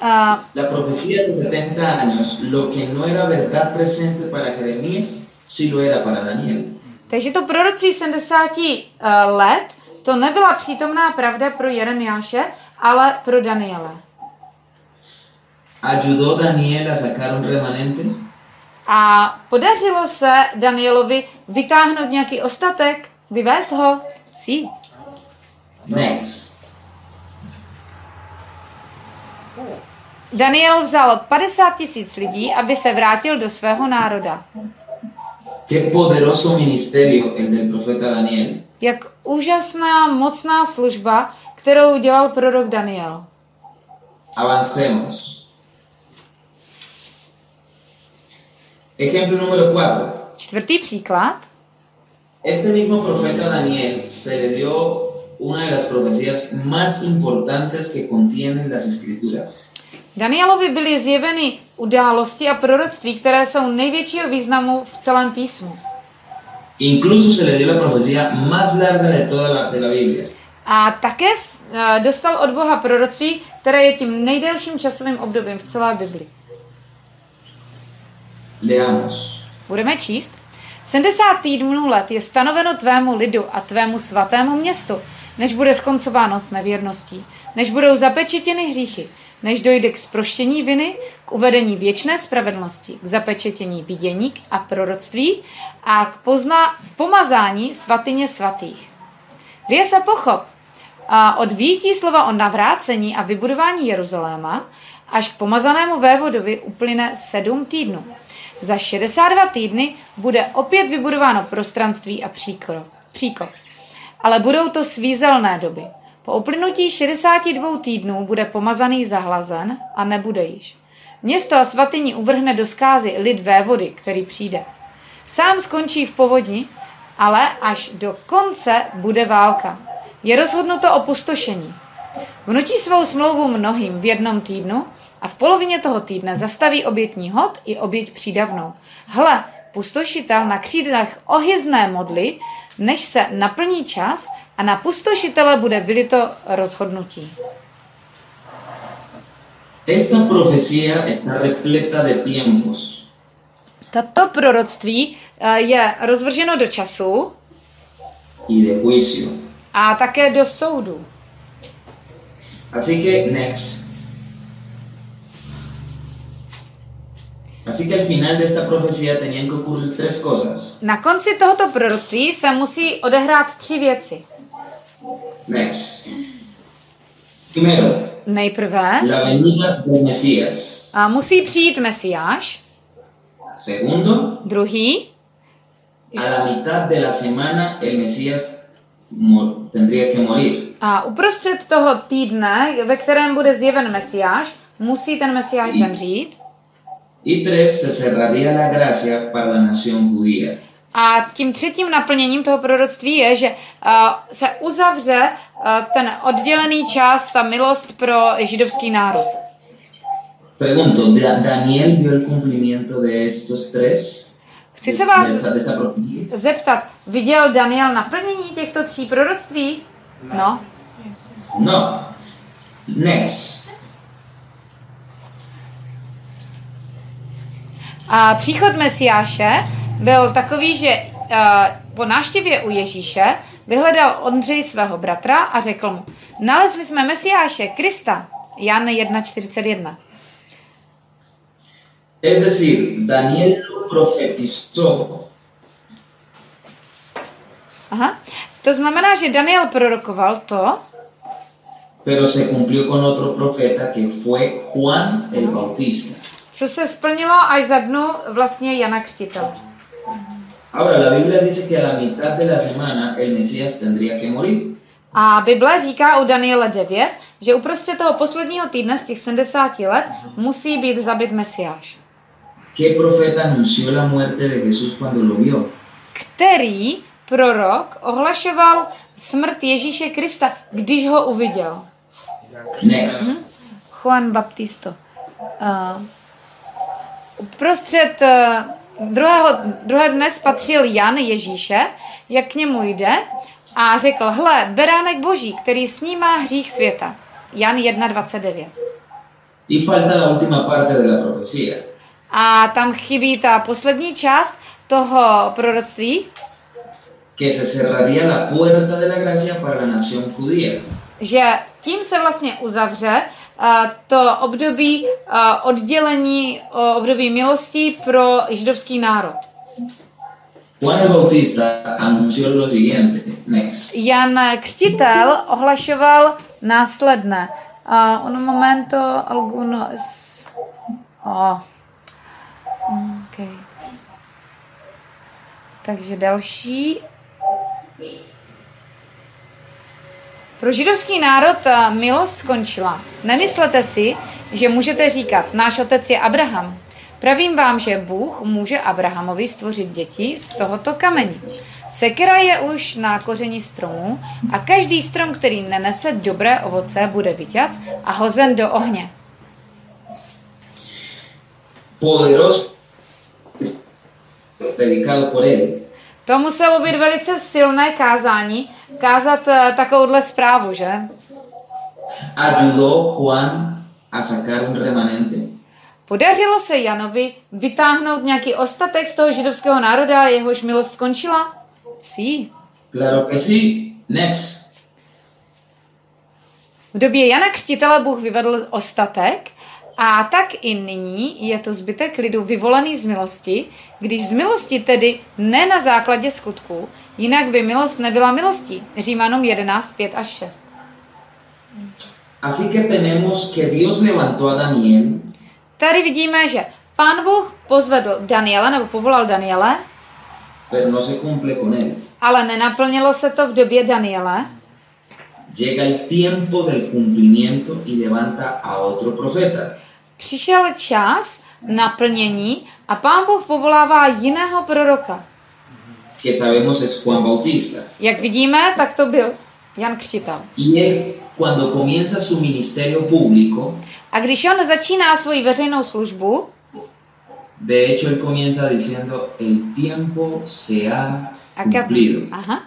A, La profecía de 70 años, lo que no era verdad presente para Jeremías, sí lo era para Daniel. takže to proroctví 70 uh, let, to nebyla přítomná pravda pro Jeremiáše, ale pro Daniela. ¿Ayudó Daniel a sacar un remanente? A podařilo se Danielovi vytáhnout nějaký ostatek, vyvést ho? Sí. Next. Daniel vzal 50 tisíc lidí, aby se vrátil do svého národa. Qué poderoso ministerio el del profeta Daniel. Jak úžasná, mocná služba, kterou dělal prorok Daniel. Avancemos. Ejemplo número 4. Čtvrtý příklad. Este mismo profeta Daniel se le dio una de las profecías más importantes que contienen las escrituras. Danielovi byly zjeveny události a proroctví, které jsou největšího významu v celém písmu. Incluso se le dio la profecía más larga de toda la, de la Biblia. A také eh, dostal od Boha proroctví, které je tím nejdelším časovým obdobím v celé Bibli. Leamos. Budeme číst. 70 týdnů let je stanoveno tvému lidu a tvému svatému městu, než bude skoncováno s nevěrností, než budou zapečetěny hříchy, než dojde k sproštění viny, k uvedení věčné spravedlnosti, k zapečetění vidění a proroctví a k pozna- pomazání svatyně svatých. Vě se pochop. A od výjití slova o navrácení a vybudování Jeruzaléma až k pomazanému vévodovi uplyne sedm týdnů. Za 62 týdny bude opět vybudováno prostranství a příkop. Ale budou to svízelné doby. Po uplynutí 62 týdnů bude pomazaný zahlazen a nebude již. Město a svatyni uvrhne do skázy lid vévody, který přijde. Sám skončí v povodni, ale až do konce bude válka. Je rozhodnuto o pustošení. Vnutí svou smlouvu mnohým v jednom týdnu a v polovině toho týdne zastaví obětní hod i oběť přídavnou. Hle, pustošitel na křídlech ohyzné modly, než se naplní čas a na pustošitele bude vylito rozhodnutí. Esta profecía está repleta de tiempos. Tato proroctví eh, je rozvrženo do času y de juicio. a také do soudu. Así que, next. Así que al final de esta profecía tenían que ocurrir tres cosas. Na konci tohoto proroctví se musí odehrát tři věci. Next. Primero, Nejprve la venida del Mesías. a musí přijít Mesiáš, Segundo, druhý, a la mitad de la semana el Mesías tendría que morir. a uprostřed toho týdne, ve kterém bude zjeven Mesiáš, musí ten Mesiáš zemřít. Y tres, se cerraría la gracia para la nación judía. A tím třetím naplněním toho proroctví je, že uh, se uzavře uh, ten oddělený čas, ta milost pro židovský národ. Pregunto, ¿Da- ¿Daniel vio el cumplimiento de estos tres? Chci se vás zeptat, viděl Daniel naplnění těchto tří proroctví? No. No. Next. A příchod Mesiáše byl takový, že uh, po návštěvě u Ježíše vyhledal Ondřej svého bratra a řekl mu, nalezli jsme Mesiáše, Krista. Jan 1.41. Es decir, Daniel profetizó, Aha. To znamená, že Daniel prorokoval to, pero se cumplió con otro profeta que fue Juan el Bautista. Co se splnilo až za dnu vlastně Jana Křtitele. Ahora, la Biblia dice que a la mitad de la semana el Mesías tendría que morir. A Bible říká u Daniela 9, že uprostřed toho posledního týdne z těch 70 let musí být zabit Mesiáš. ¿Qué profeta anunció la muerte de Jesús cuando lo vio? Který prorok ohlašoval smrt Ježíše Krista, když ho uviděl? Next. Juan Baptisto. Uh, uprostřed uh, druhého, druhé dne spatřil Jan Ježíše, jak k němu jde a řekl, hle, beránek boží, který snímá hřích světa. Jan 1.29. Y falta la última parte de la profecía. A tam chybí ta poslední část toho proroctví, que se cerraría la puerta de la gracia para la nación judía. že tím se vlastně uzavře to období oddělení, období milosti pro židovský národ. El Bautista anunció lo siguiente. Next. Jan Křtitel ohlašoval následné. Uh, un momento algunos... Oh. Okay. Takže další. Pro židovský národ eh, milost skončila. Nemyslete si, že můžete říkat, náš otec je Abraham. Pravím vám, že Bůh může Abrahamovi stvořit děti z tohoto kamení. Sekera je už na koření stromu a každý strom, který nenese dobré ovoce, bude vyťat a hozen do ohně. Poderoso predicado por él. To muselo být velice silné kázání, kázat eh, takovouhle zprávu, že? Ayudó Juan a sacar un remanente. Podařilo se Janovi vytáhnout nějaký ostatek z toho židovského národa, jehož milost skončila? Sí. Claro que sí. Next. V době Jana Křtitele Bůh vyvedl ostatek a tak i nyní je to zbytek lidu vyvolaný z milosti, když z milosti tedy ne na základě skutků, jinak by milost nebyla milostí. Římanům 11, 5 až 6. Así que tenemos que Dios levantó a Daniel Tady vidíme, že pán Bůh pozvedl Daniela nebo povolal Daniele, pero no se cumple con él. ale nenaplnilo se to v době Daniele. Llega el tiempo del cumplimiento y levanta a otro profeta. Přišel čas naplnění a pán Bůh povolává jiného proroka. que sabemos es Juan Bautista. Jak vidíme, tak to byl Jan Křtitel. Y él, cuando comienza su ministerio público, A když on začíná svoji veřejnou službu, de hecho él comienza diciendo, el tiempo se ha cumplido. Aha.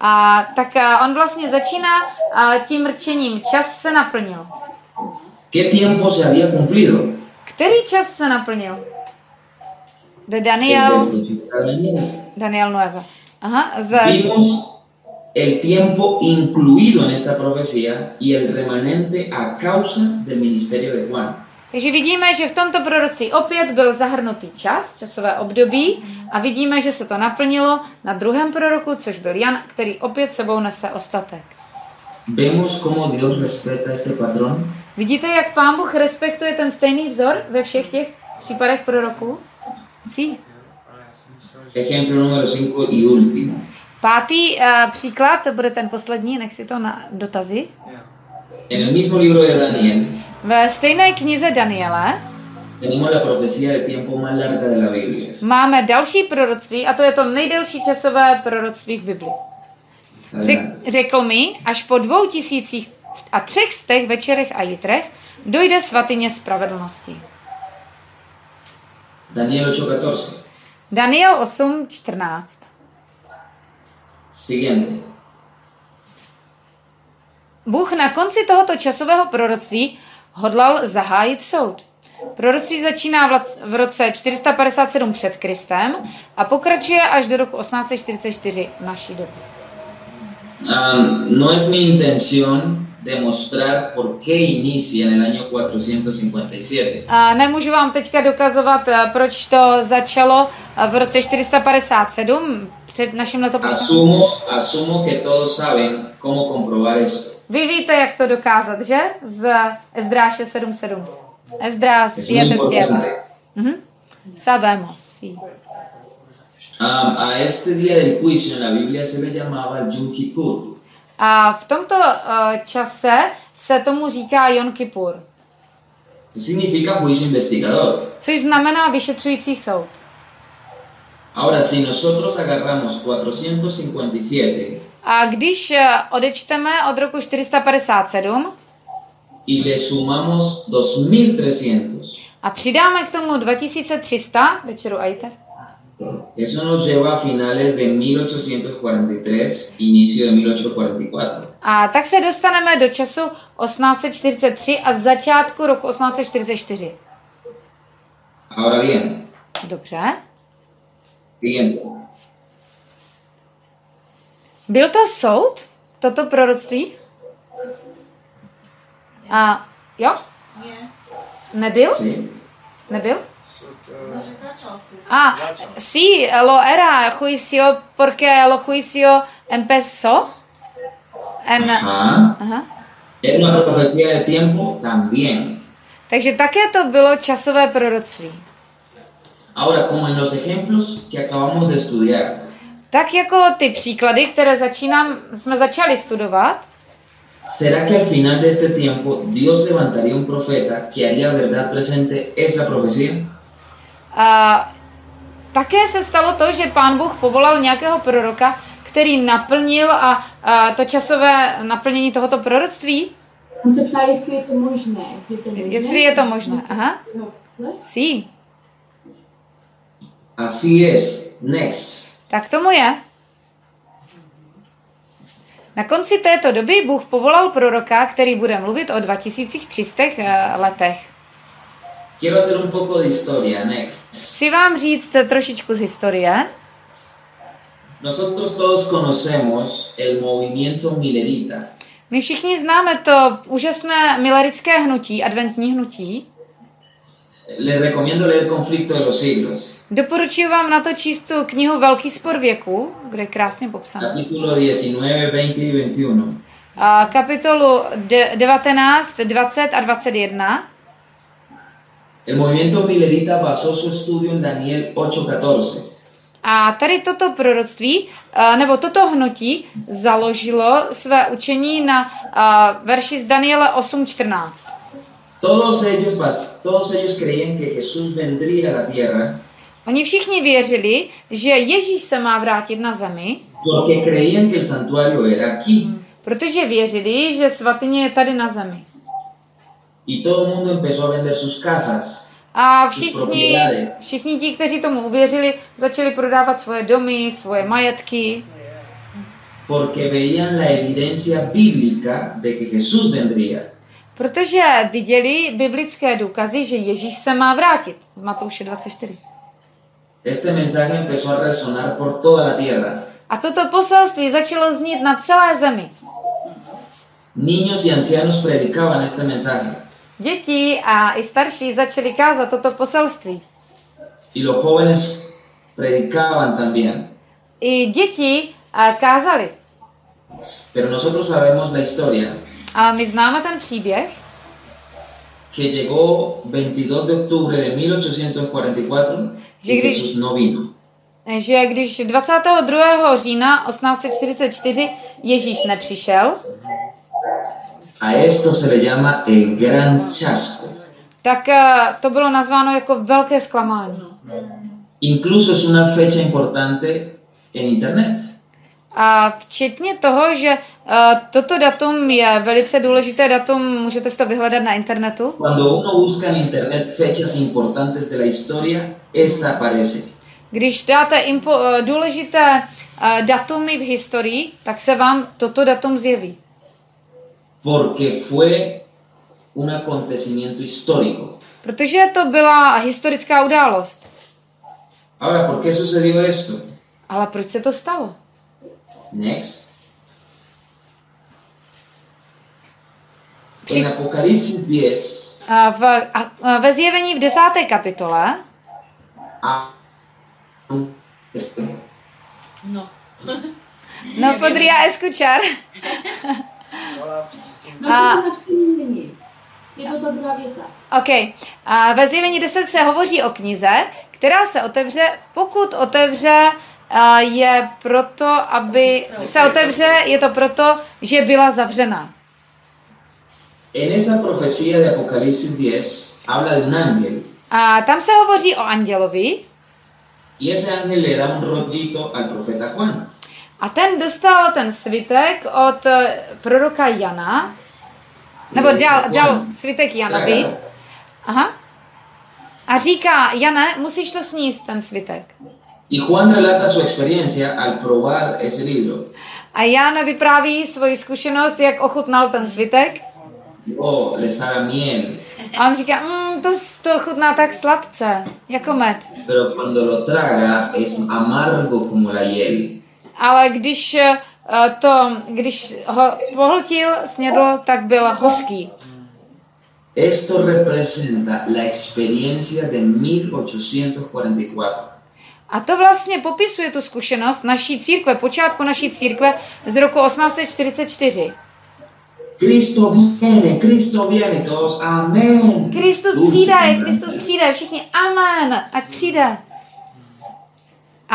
A, tak a, on vlastně začíná a, tím rčením, čas se naplnil. ¿Qué tiempo se había cumplido? Který čas se naplnil? De El Daniel, Daniel. Daniel 9. Aha, z, Vimos el tiempo incluido en esta profecía y el remanente a causa del ministerio de Juan. takže vidíme, že v tomto proroctví opět byl zahrnutý čas, časové období a vidíme, že se to naplnilo na druhém proroku, což byl Jan, který opět sebou nese ostatek. Vemos cómo Dios respeta este patrón. Vidíte, jak pán Bůh respektuje ten stejný vzor ve všech těch případech proroků? Sí. Ejemplo número 5 y último. Pátý uh, příklad, to bude ten poslední, nech si to na dotazy. En el mismo libro de Daniel Ve stejné knize Daniele tenemos la profecía de tiempo más larga de la Biblia. máme další proroctví a to je to nejdelší časové proroctví v Bibli. Řekl mi, až po dvou tisících a třech stech večerech a jitrech dojde svatyně spravedlnosti. Daniel 8:14. Daniel 8, 14. Siguiente. Bůh na konci tohoto časového proroctví hodlal zahájit soud. Proroctví začíná v roce 457 před Kristem a pokračuje až do roku 1844 naší doby. Ah, no es mi intención demostrar por qué inicia en el año 457. A nemůžu vám teďka dokazovat, eh, proč to začalo eh, v roce 457 před naším letopisem. Asumo, asumo que todos saben cómo comprobar esto. Vy víte, jak to dokázat, že? Z Ezdráše 7.7. Ezdrás Es muy 7.7. importante. Mhm. Sabemos, sí. Ah, a este día del juicio en la Biblia se le llamaba Yom Kippur. A v tomto uh, čase se tomu říká Yom Kippur, ¿Qué significa juicio investigador? což znamená vyšetřující soud. Ahora, si nosotros agarramos 457 A když uh, odečteme od roku 457 y le sumamos 2300, a přidáme k tomu 2300, večeru Aiter, eso nos lleva a finales de 1843, inicio de 1844. a tak se dostaneme do času 1843 a začátku roku 1844. Ahora bien, Dobře. siguiente. Byl to soud, toto proroctví? A jo? Nie. Nebyl? ¿Sí? Nebyl? Ah, sí, lo era juicio porque lo juicio empezó en... Ajá. Aha. Era una profecía de tiempo también. Takže také to bylo časové proroctví. Ahora, como en los ejemplos que acabamos de estudiar, Tak jako ty příklady, které začínám, jsme začali studovat, ¿será que al final de este tiempo Dios levantaría un profeta que haría verdad presente esa profecía? A také se stalo to, že pán Bůh povolal nějakého proroka, který naplnil a, a to časové naplnění tohoto proroctví, On se ptá, jestli je to možné. Je to možné? jestli je to možné. Aha, No, sí, Así es. Next. tak tomu je. Na konci této doby Bůh povolal proroka, který bude mluvit o 2300 eh, letech. Quiero hacer un poco de historia. Next. Chci vám říct trošičku z historie. Nosotros todos conocemos el movimiento milerita. My všichni známe to úžasné milerické hnutí, adventní hnutí. Les recomiendo leer Conflicto de los Siglos, Doporučuji vám na to číst tu knihu Velký spor věku, kde je krásně popsáno. capítulo 19, 20 y 21. A kapitolu de- 19, 20 a 21. El movimiento milerita basó su estudio en Daniel 8:14. A tady toto proroctví, a, nebo toto hnutí, založilo své učení na a, verši z Daniele 8.14. Todos ellos, bas- todos ellos creían que Jesús vendría a la tierra Oni všichni věřili, že Ježíš se má vrátit na zemi, porque creían que el santuario era aquí. protože věřili, že svatyně je tady na zemi. Y todo el mundo empezó a vender sus casas, A všichni, všichni ti, kteří tomu uvěřili, začali prodávat svoje domy, svoje majetky, porque veían la evidencia bíblica de que Jesús vendría. protože viděli biblické důkazy, že Ježíš se má vrátit. Z Matouše 24. Este mensaje empezó a resonar por toda la tierra. A toto poselství začalo znít na celé zemi. Niños y ancianos predicaban este mensaje Děti a i starší začali kázat toto poselství. y los jóvenes predicaban también. I děti kázali. Pero nosotros sabemos la historia A my známe ten příběh, que llegó 22 de octubre de 1844 y Jesús no vino. že když 22. října 1844 Ježíš nepřišel, A esto se le llama el gran chasco. tak eh, to bylo nazváno jako velké zklamání. Incluso es una fecha importante en Internet. A včetně toho, že eh, toto datum je velice důležité datum, můžete si to vyhledat na internetu. Cuando uno busca en Internet fechas importantes de la historia, esta aparece. Když dáte impo, eh, důležité eh, datumy v historii, tak se vám toto datum zjeví. Porque fue un acontecimiento histórico. Protože to byla historická událost. Ahora, ¿por qué sucedió esto? Ale proč se to stalo? Next. Při- En Apocalipsis 10, A v, a, a ve zjevení v desáté kapitole a- este, No. No, podría escuchar. Kolaps. A-. Je to ta druhá věta. OK. A ve zjevení 10 se hovoří o knize, která se otevře, pokud otevře, je proto, aby se otevře, je to proto, že byla zavřená. En esa profecía de Apocalipsis 10 habla de un ángel A tam se hovoří o andělovi y ese ángel le da un rollito al profeta Juan. A ten dostal ten svitek od eh, proroka Jana, nebo dal, dal "Juan, svitek Janovi. trágalo". Aha. A říká, Jane, musíš to sníst, ten svitek. Y Juan relata su experiencia al probar ese libro. A Jan vypráví svoji zkušenost, jak ochutnal ten svitek. Oh, le sabe a miel, A on říká, mm, to, to chutná tak sladce, jako med. pero cuando lo traga es amargo como la hiel. Ale když eh, to, když ho pohltil, snědl, tak byl hořký. Esto representa la experiencia de 1844. A to vlastně popisuje tu zkušenost naší církve, počátku naší církve z roku 1844. Cristo viene, Cristo viene, todos, amén. Kristus přijde, Kristus přijde, všichni amen, ať přijde.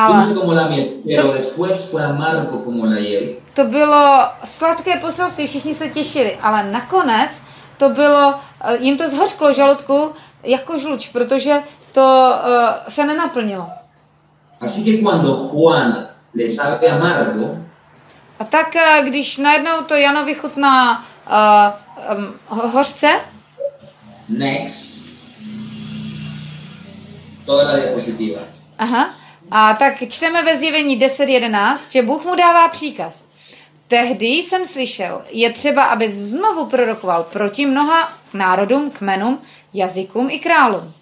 Ale Dulce como la miel, pero después fue amargo como la hiel. to bylo sladké poselství, všichni se těšili, ale nakonec to bylo, eh, jim to zhořklo žaludku jako žluč, protože to uh, se nenaplnilo. Así que cuando Juan le sabe amargo, A tak, eh, když najednou to Janovi chutná uh, um, ho- hořce, next, toda la diapositiva. aha, a tak čteme ve zjevení 10.11, že Bůh mu dává příkaz. Tehdy jsem slyšel, je třeba, aby znovu prorokoval proti mnoha národům, kmenům, jazykům i králům.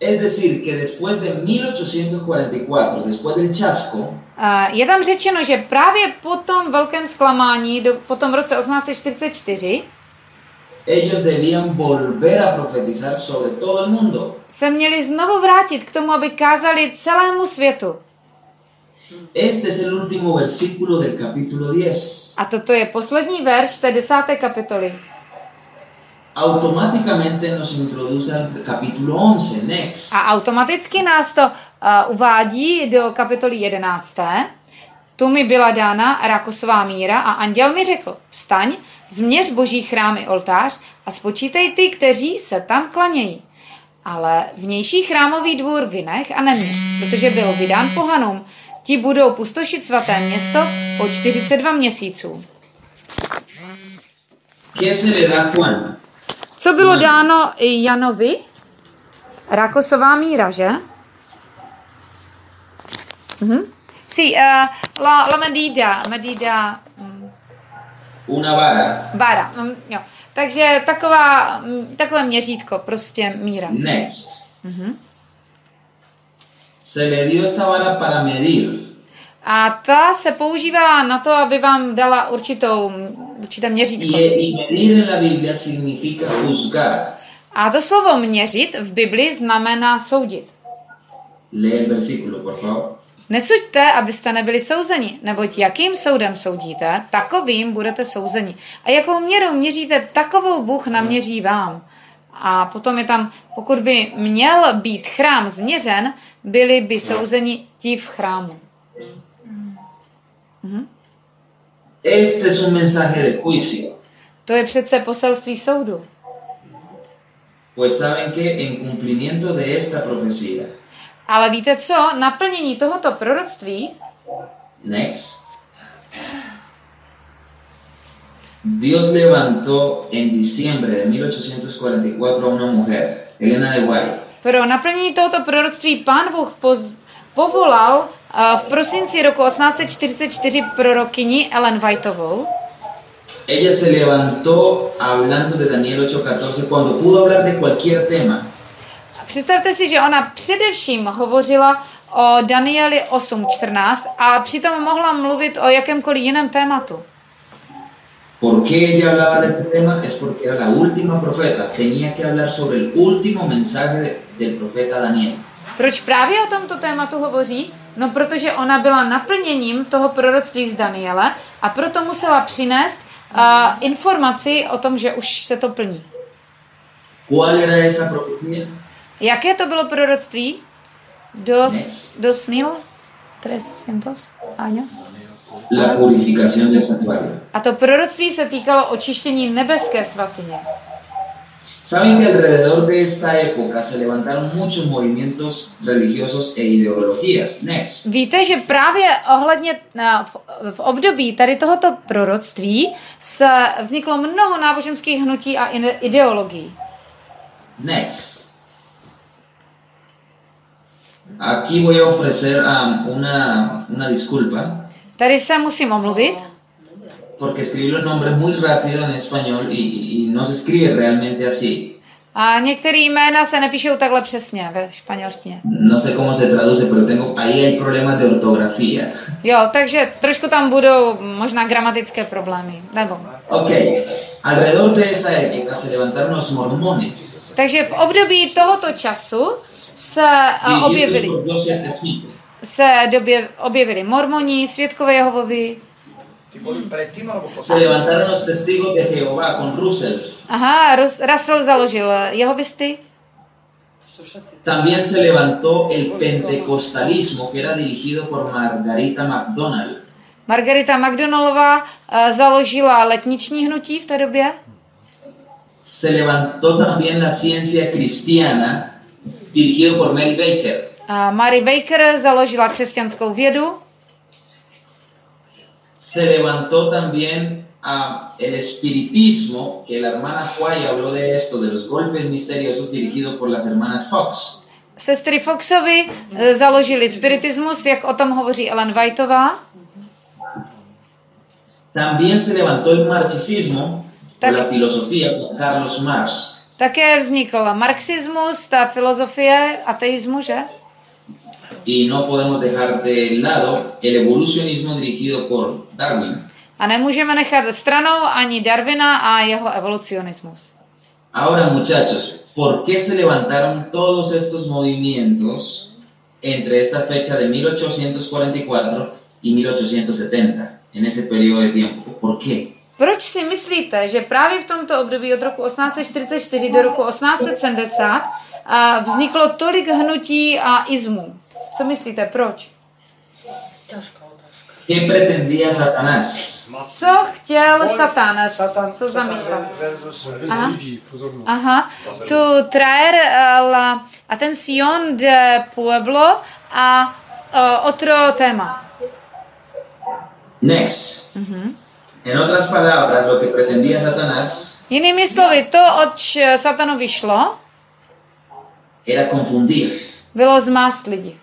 Es decir, que después de 1844, después del chasco, A Je tam řečeno, že právě po tom velkém zklamání, do, po tom roce 1844, ellos debían volver a profetizar sobre todo el mundo. se měli znovu vrátit k tomu, aby kázali celému světu. Este es el último versículo del capítulo 10. A toto je poslední verš té desáté kapitoly. Automáticamente nos introduce al capítulo 11, next. A automaticky nás to uh, uvádí do kapitoly 11. Tu mi byla dána rakosová míra a anděl mi řekl, vstaň, změř boží chrámy oltář a spočítej ty, kteří se tam klanějí. Ale vnější chrámový dvůr vynech a neměř, protože byl vydán pohanům. Ti budou pustošit svaté město po 42 měsíců. Co bylo dáno i Janovi? Rakosová míra, že? Mhm. Sí, uh, la, la medida, medida mm, Una vara. vara. Mm, jo. Takže taková, mm, takové měřítko, prostě míra. Next. Mhm. Se le dio esta vara para medir. A ta se používá na to, aby vám dala určitou, určité měřítko. Y medir en la Biblia significa juzgar. A to slovo měřit v Bibli znamená soudit. Lee el versículo, por favor. Nesuďte, abyste nebyli souzeni, neboť jakým soudem soudíte, takovým budete souzeni. A jakou měrou měříte, takovou Bůh naměří vám. A potom je tam, pokud by měl být chrám změřen, byli by souzeni ti v chrámu. Este es un mensaje de juicio. To je přece poselství soudu. Pues saben que en cumplimiento de esta profecía, Ale víte co? Naplnění tohoto proroctví next, Dios levantó en diciembre de 1844 a una mujer, Elena de White, Pro naplnění tohoto proroctví pán Bůh poz, povolal uh, v prosinci roku 1844 prorokyni Ellen Whiteovou, ella se levantó hablando de Daniel 8:14 cuando pudo hablar de cualquier tema. Představte si, že ona především hovořila o Danieli 8.14 a přitom mohla mluvit o jakémkoliv jiném tématu. ¿Por qué ella hablaba de ese tema? Es porque era la última profeta. Tenía que hablar sobre el último mensaje de- del profeta Daniel. Proč právě o tomto tématu hovoří? No, protože ona byla naplněním toho proroctví z Daniele a proto musela přinést uh, informaci o tom, že už se to plní. ¿Cuál era esa profecía? Jaké to bylo proroctví? Dos, dos mil trescientos años. La purificación del santuario. A to proroctví se týkalo očištění nebeské svatyně. Saben que alrededor de esta época se levantaron muchos movimientos religiosos e ideologías. Next. Víte, že právě ohledně na- v, v období tady tohoto proroctví se vzniklo mnoho náboženských hnutí a ide- ideologií. Next. Aquí voy a ofrecer um, una, una disculpa Tady se musím omluvit, porque escribí los nombres muy rápido en español y, y no se escribe realmente así. A některé jména se nepíšou takhle přesně ve španělštině. No sé cómo se traduce, pero tengo ahí hay problemas de ortografía. Jo, takže trošku tam budou možná gramatické problémy. Nebo. Ok, alrededor de esa época se levantaron los mormones, Takže v období tohoto času se dirigidos objevili, Smith. se době, objevili mormoni, světkové Jehovovi. Se levantaron los testigos de Jehová con Russell. Aha, Rus- Russell založil Jehovisty. También se levantó el pentecostalismo que era dirigido por Margarita McDonald. Margarita McDonaldová eh, založila letniční hnutí v té době. Se levantó también la ciencia cristiana dirigido por Mary Baker. A Mary Baker založila křesťanskou vědu. Se levantó también ah, el espiritismo, que la hermana Juay habló de esto, de los golpes misteriosos dirigido por las hermanas Fox. Sestry Foxovi eh, založili spiritismus, jak o tom hovoří Ellen Whiteová. También se levantó el marxismo, Tak- la filosofía con Carlos Marx. Také vznikl marxismus, ta filozofie ateismu, že? Y no podemos dejar de lado el evolucionismo dirigido por Darwin. A nemůžeme nechat stranou ani Darwina a jeho evolucionismus. Ahora muchachos, ¿por qué se levantaron todos estos movimientos entre esta fecha de 1844 y 1870, en ese periodo de tiempo? ¿Por qué? Proč si myslíte, že právě v tomto období od roku 1844 do roku 1870 a, vzniklo tolik hnutí a izmů? Co myslíte, proč? ¿Qué pretendía Satanás? Co chtěl Satan? Co zamýšlel? Aha. Aha, tu traer eh, la atención de pueblo a uh, otro tema. Next. En otras palabras, lo que pretendía Satanás Jinými slovy, to, oč satanovi šlo, era confundir. bylo zmást lidi.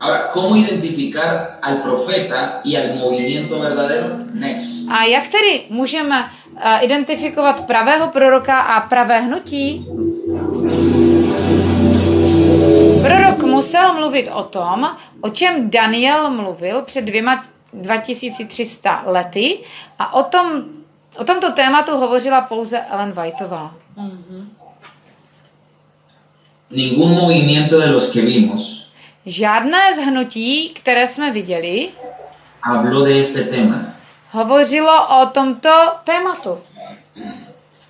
Ahora, ¿cómo identificar al profeta y al movimiento verdadero? Next. A jak tedy můžeme uh, identifikovat pravého proroka a pravé hnutí? Prorok musel mluvit o tom, o čem Daniel mluvil před dvěma 2300 lety a o, tom, o tomto tématu hovořila pouze Ellen Whiteová. Ningún movimiento de los que vimos Žádné z hnutí, které jsme viděli, habló de este tema. hovořilo o tomto tématu.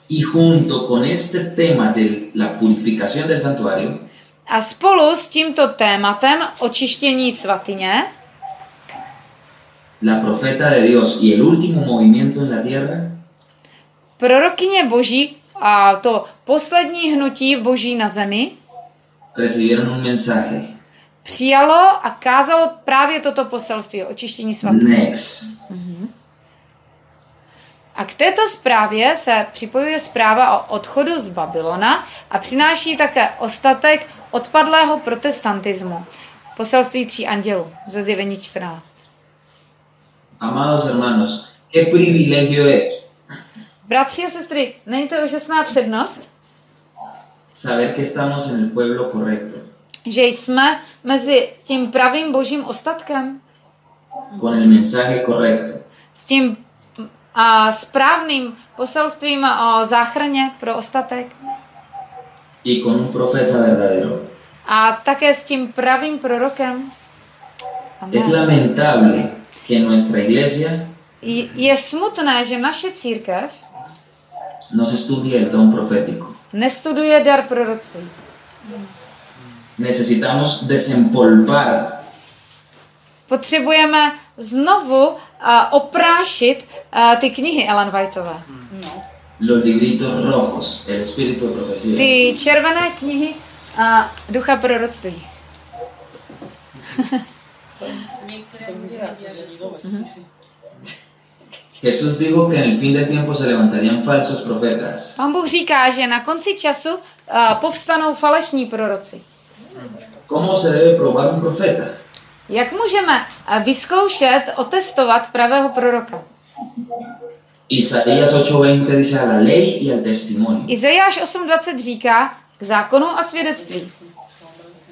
Y junto con este tema de la purificación del santuario, A spolu s tímto tématem očištění svatyně la profeta de Dios y el último movimiento en la tierra prorokyně boží a to poslední hnutí boží na zemi recibieron un mensaje. přijalo a kázalo právě toto poselství o očištění svatyně. Next. A k této zprávě se připojuje zpráva o odchodu z Babylona a přináší také ostatek odpadlého protestantismu. Poselství tří andělů ze zjevení 14. Amados hermanos, qué privilegio es Bratři a sestry, není to úžasná přednost, saber que estamos en el pueblo correcto, že jsme mezi tím pravým božím ostatkem, con el mensaje correcto, s tím a správným poselstvím o záchraně pro ostatek y con un profeta verdadero. a také s tím pravým prorokem. Es Amen. lamentable que nuestra iglesia Je- Je smutné, že naše církev no se estudie el don profético. nestuduje dar proroctví. Necesitamos desempolvar Potřebujeme znovu uh, oprášit uh, ty knihy Ellen Whiteové. los libritos rojos, el espíritu de profecía. Ty červené knihy a ducha proroctví. Že jsou. Jesús dijo que en el fin del tiempo se levantarían falsos profetas. Pán Bůh říká, že na konci času uh, povstanou falešní proroci. ¿Cómo se debe probar un profeta? Jak můžeme uh, vyzkoušet, otestovat pravého proroka? Isaías 8:20 dice a la ley y al testimonio. Izajáš 8.20 říká k zákonu a svědectví.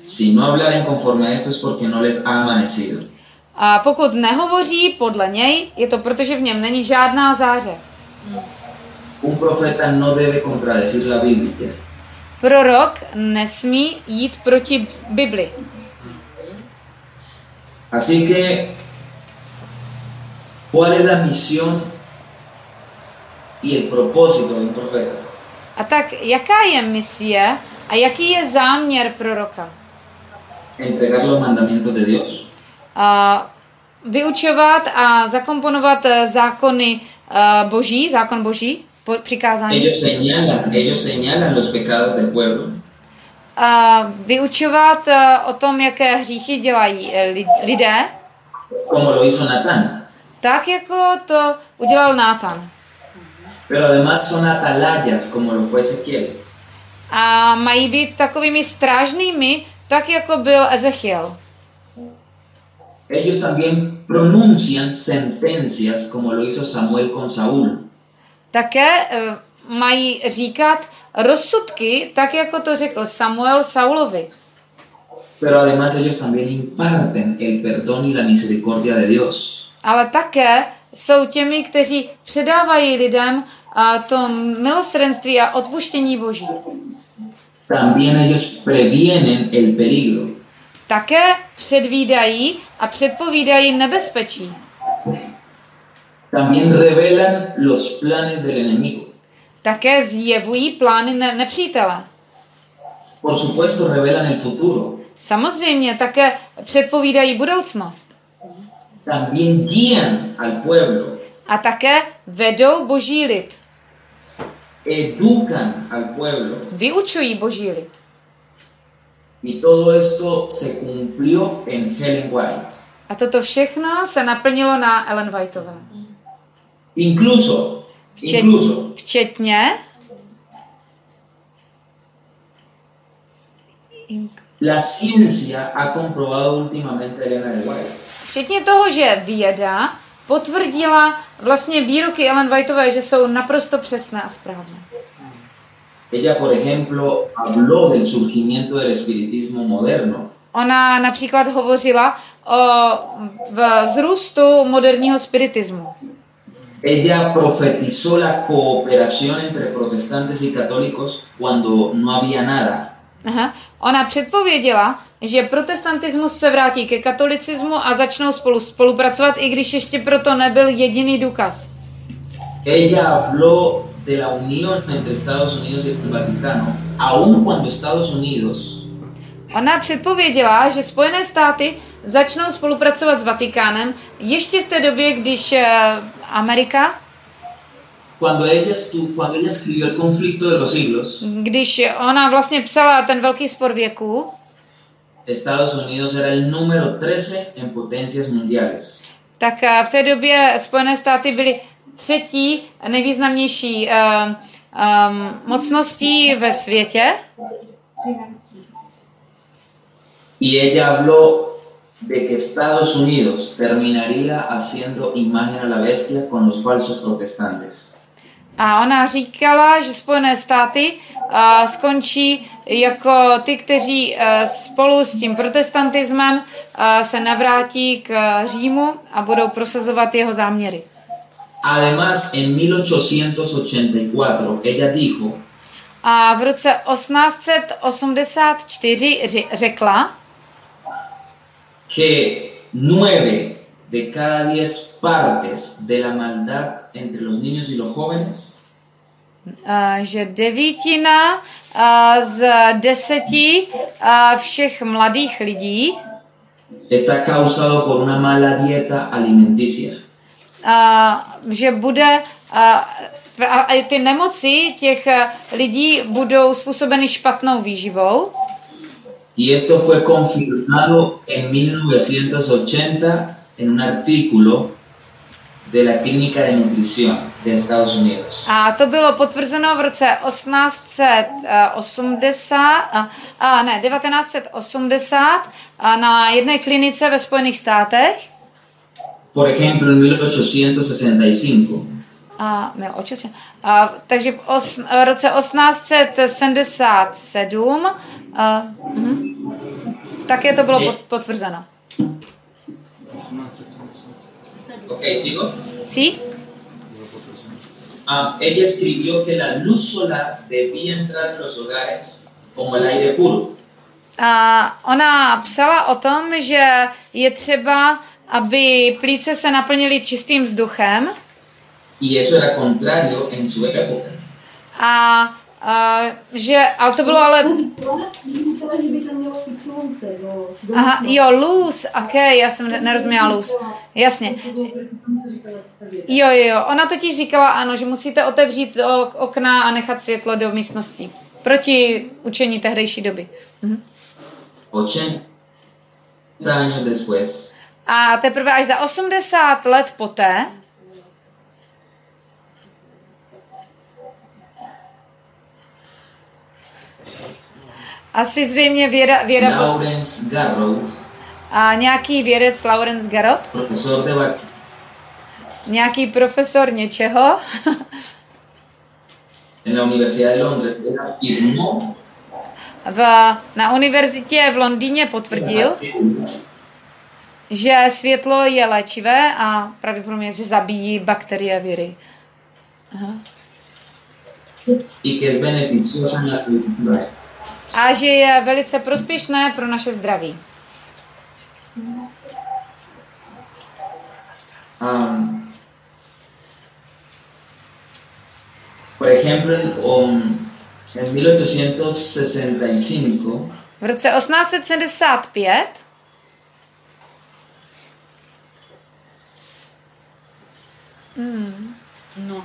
Si no hablaren conforme a esto es porque no les ha amanecido. A pokud nehovoří podle něj, je to proto, že v něm není žádná záře. Un profeta no debe contradecir la Biblia. Prorok nesmí jít proti Bibli. Así que, ¿cuál es la misión y el propósito de un profeta? A tak jaká je misie a jaký je záměr proroka? Entregar los mandamientos de Dios, vyučovat a zakomponovat eh, zákony eh, boží, zákon boží, přikázání. ellos señalan, ellos señalan los pecados del pueblo, A vyučovat eh, o tom, jaké hříchy dělají li- lidé, como lo hizo Natán. tak jako to udělal Nátan. Pero además son atalayas, como lo fue Ezequiel. A mají být takovými strážnými, tak jako byl Ezechiel. Ellos también pronuncian sentencias, como lo hizo Samuel con Saúl. Také eh, mají říkat rozsudky, tak jako to řekl Samuel Saulovi. Pero además ellos también imparten el perdón y la misericordia de Dios. Ale také jsou těmi, kteří předávají lidem a to milosrdenství a odpuštění Boží. También ellos previenen el peligro. Také předvídají a předpovídají nebezpečí. También revelan los planes del enemigo. Také zjevují plány ne- nepřítele. Por supuesto, revelan el futuro. Samozřejmě také předpovídají budoucnost. También guían al pueblo, A také vedou boží lid. educan al pueblo. Vyučují boží lid. Y todo esto se cumplió en Helen White. A toto všechno se naplnilo na Ellen Whiteové. Incluso, Včet- incluso, Včetně la ciencia ha comprobado últimamente Elena de White. Včetně toho, že věda potvrdila vlastně výroky Ellen Whiteové, že jsou naprosto přesné a správné. Ella, por ejemplo, habló del surgimiento del espiritismo moderno. Ona například hovořila o v- vzrůstu moderního spiritismu. Ella profetizó la cooperación entre protestantes y católicos cuando no había nada. Aha. Ona předpověděla, že protestantismus se vrátí ke katolicismu a začnou spolu spolupracovat, i když ještě proto nebyl jediný důkaz. Ella habló de la unión entre Estados Unidos y el Vaticano, aun cuando Estados Unidos Ona předpověděla, že Spojené státy začnou spolupracovat s Vatikánem ještě v té době, když eh, Amerika, Cuando ella, estu- cuando ella escribió El conflicto de los siglos, když ona vlastně psala ten velký spor věků, Estados Unidos era el número 13 en potencias mundiales. tak eh, v té době Spojené státy byly třetí nejvýznamnější um, um, mocností ve světě Y ella habló de que Estados Unidos terminaría haciendo imagen a la bestia con los falsos protestantes. A ona říkala, že Spojené státy uh, skončí jako ty, kteří uh, spolu s tím protestantismem uh, se navrátí k uh, Římu a budou prosazovat jeho záměry. Además, en 1884 ella dijo A v roce 1884 ři- řekla, que nueve de cada diez partes de la maldad entre los niños y los jóvenes uh, že devítina uh, z deseti uh, všech mladých lidí está causado por una mala dieta alimenticia. A že bude a, a ty nemoci těch eh, lidí budou způsobeny špatnou výživou. Y esto fue confirmado en 1980 en un artículo de la Clínica de Nutrición de Estados Unidos. A to bylo potvrzeno v roce 1880, a, a ne, 1980 a na jedné klinice ve Spojených státech. Por ejemplo, en 1865 A, mil, o čo si- a, takže v, os, v roce 1877 a, mhm, také to bylo pot, potvrzeno. Ok, sigo. Sí? Ah, ella escribió que la luz solar debía entrar en los hogares como el aire puro. A ona psala o tom, že je třeba, aby plíce se naplnily čistým vzduchem Y eso era contrario en su época. a, a že, ale to bylo ale, aha, jo, luz, ok, já jsem ne- nerozuměla luz, jasně. Jo, jo, jo, ona totiž říkala, ano, že musíte otevřít okna a nechat světlo do místnosti. Proti učení tehdejší doby. 80 años después, A teprve až za 80 let poté, asi zřejmě věda, věda Lawrence Garrow, a nějaký vědec Lawrence Garrott, profesor de nějaký profesor něčeho, en la Universidad de Londres, él afirmó v, na univerzitě v Londýně potvrdil, že světlo je léčivé a pravděpodobně, že zabíjí bakterie viry. natural. A že je velice prospěšné pro naše zdraví. Am, por ejemplo, en, um, en 1865, V roce 1875 No.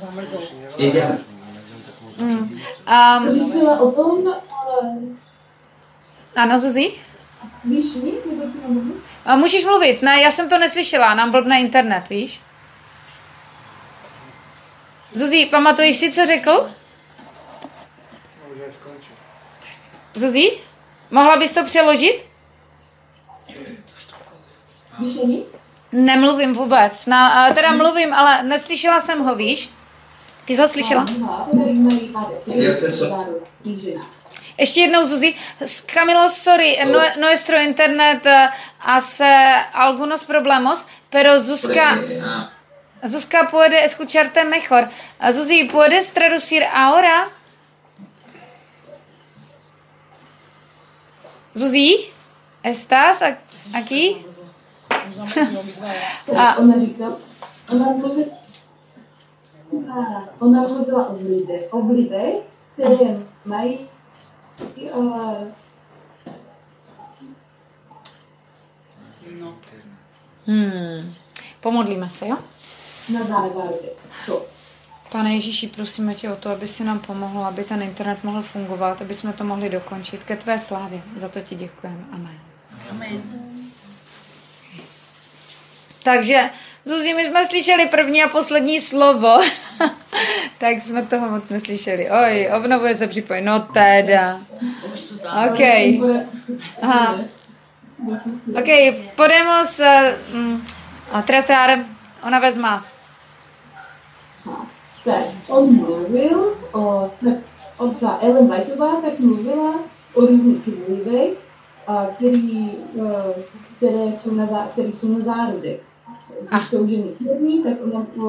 Zamrzou. ella um, Říkala o tom, ale ano, Zuzi? víš? A můžeš mluvit? Ne, já jsem to neslyšela, nám blbne internet, víš? Zuzi, pamatuješ si, co řekl? Zuzi? Mohla bys to přeložit? Víš? Nemluvím vůbec. Na, a teda mluvím, ale neslyšela jsem ho, víš? Ty jsi ho slyšela? Ještě jednou, Zuzi. Camilo, sorry, no, nuestro internet eh, hace algunos problemos, pero Zuzka, Zuzka puede escucharte mejor. Ah, Zuzi, ¿puedes traducir ahora? Zuzi, ¿estás aquí? A- Ona říkala, ona mluvila, ona mluvila o lidech, o lidech, které mají uh, No. Hmm. Pomodlíme se, jo? na zárodek. Co? Pane Ježíši, prosíme tě o to, aby si nám pomohl, aby ten internet mohl fungovat, aby jsme to mohli dokončit ke tvé slávě. Za to ti děkujeme. Amen. Amen. Takže, Zuzi, my jsme slyšeli první a poslední slovo, tak jsme toho moc neslyšeli. Oj, obnovuje se připoj. No teda. OK. Aha. Ok, podemos uh, mm, a tratar una vez más. Tak, on mluvil o, tak, on, ta Ellen Whiteová tak mluvila o různých vlivech, a který, eh, které jsou na, zá, které jsou na zárodek. Ženy plodní, tak ona eh,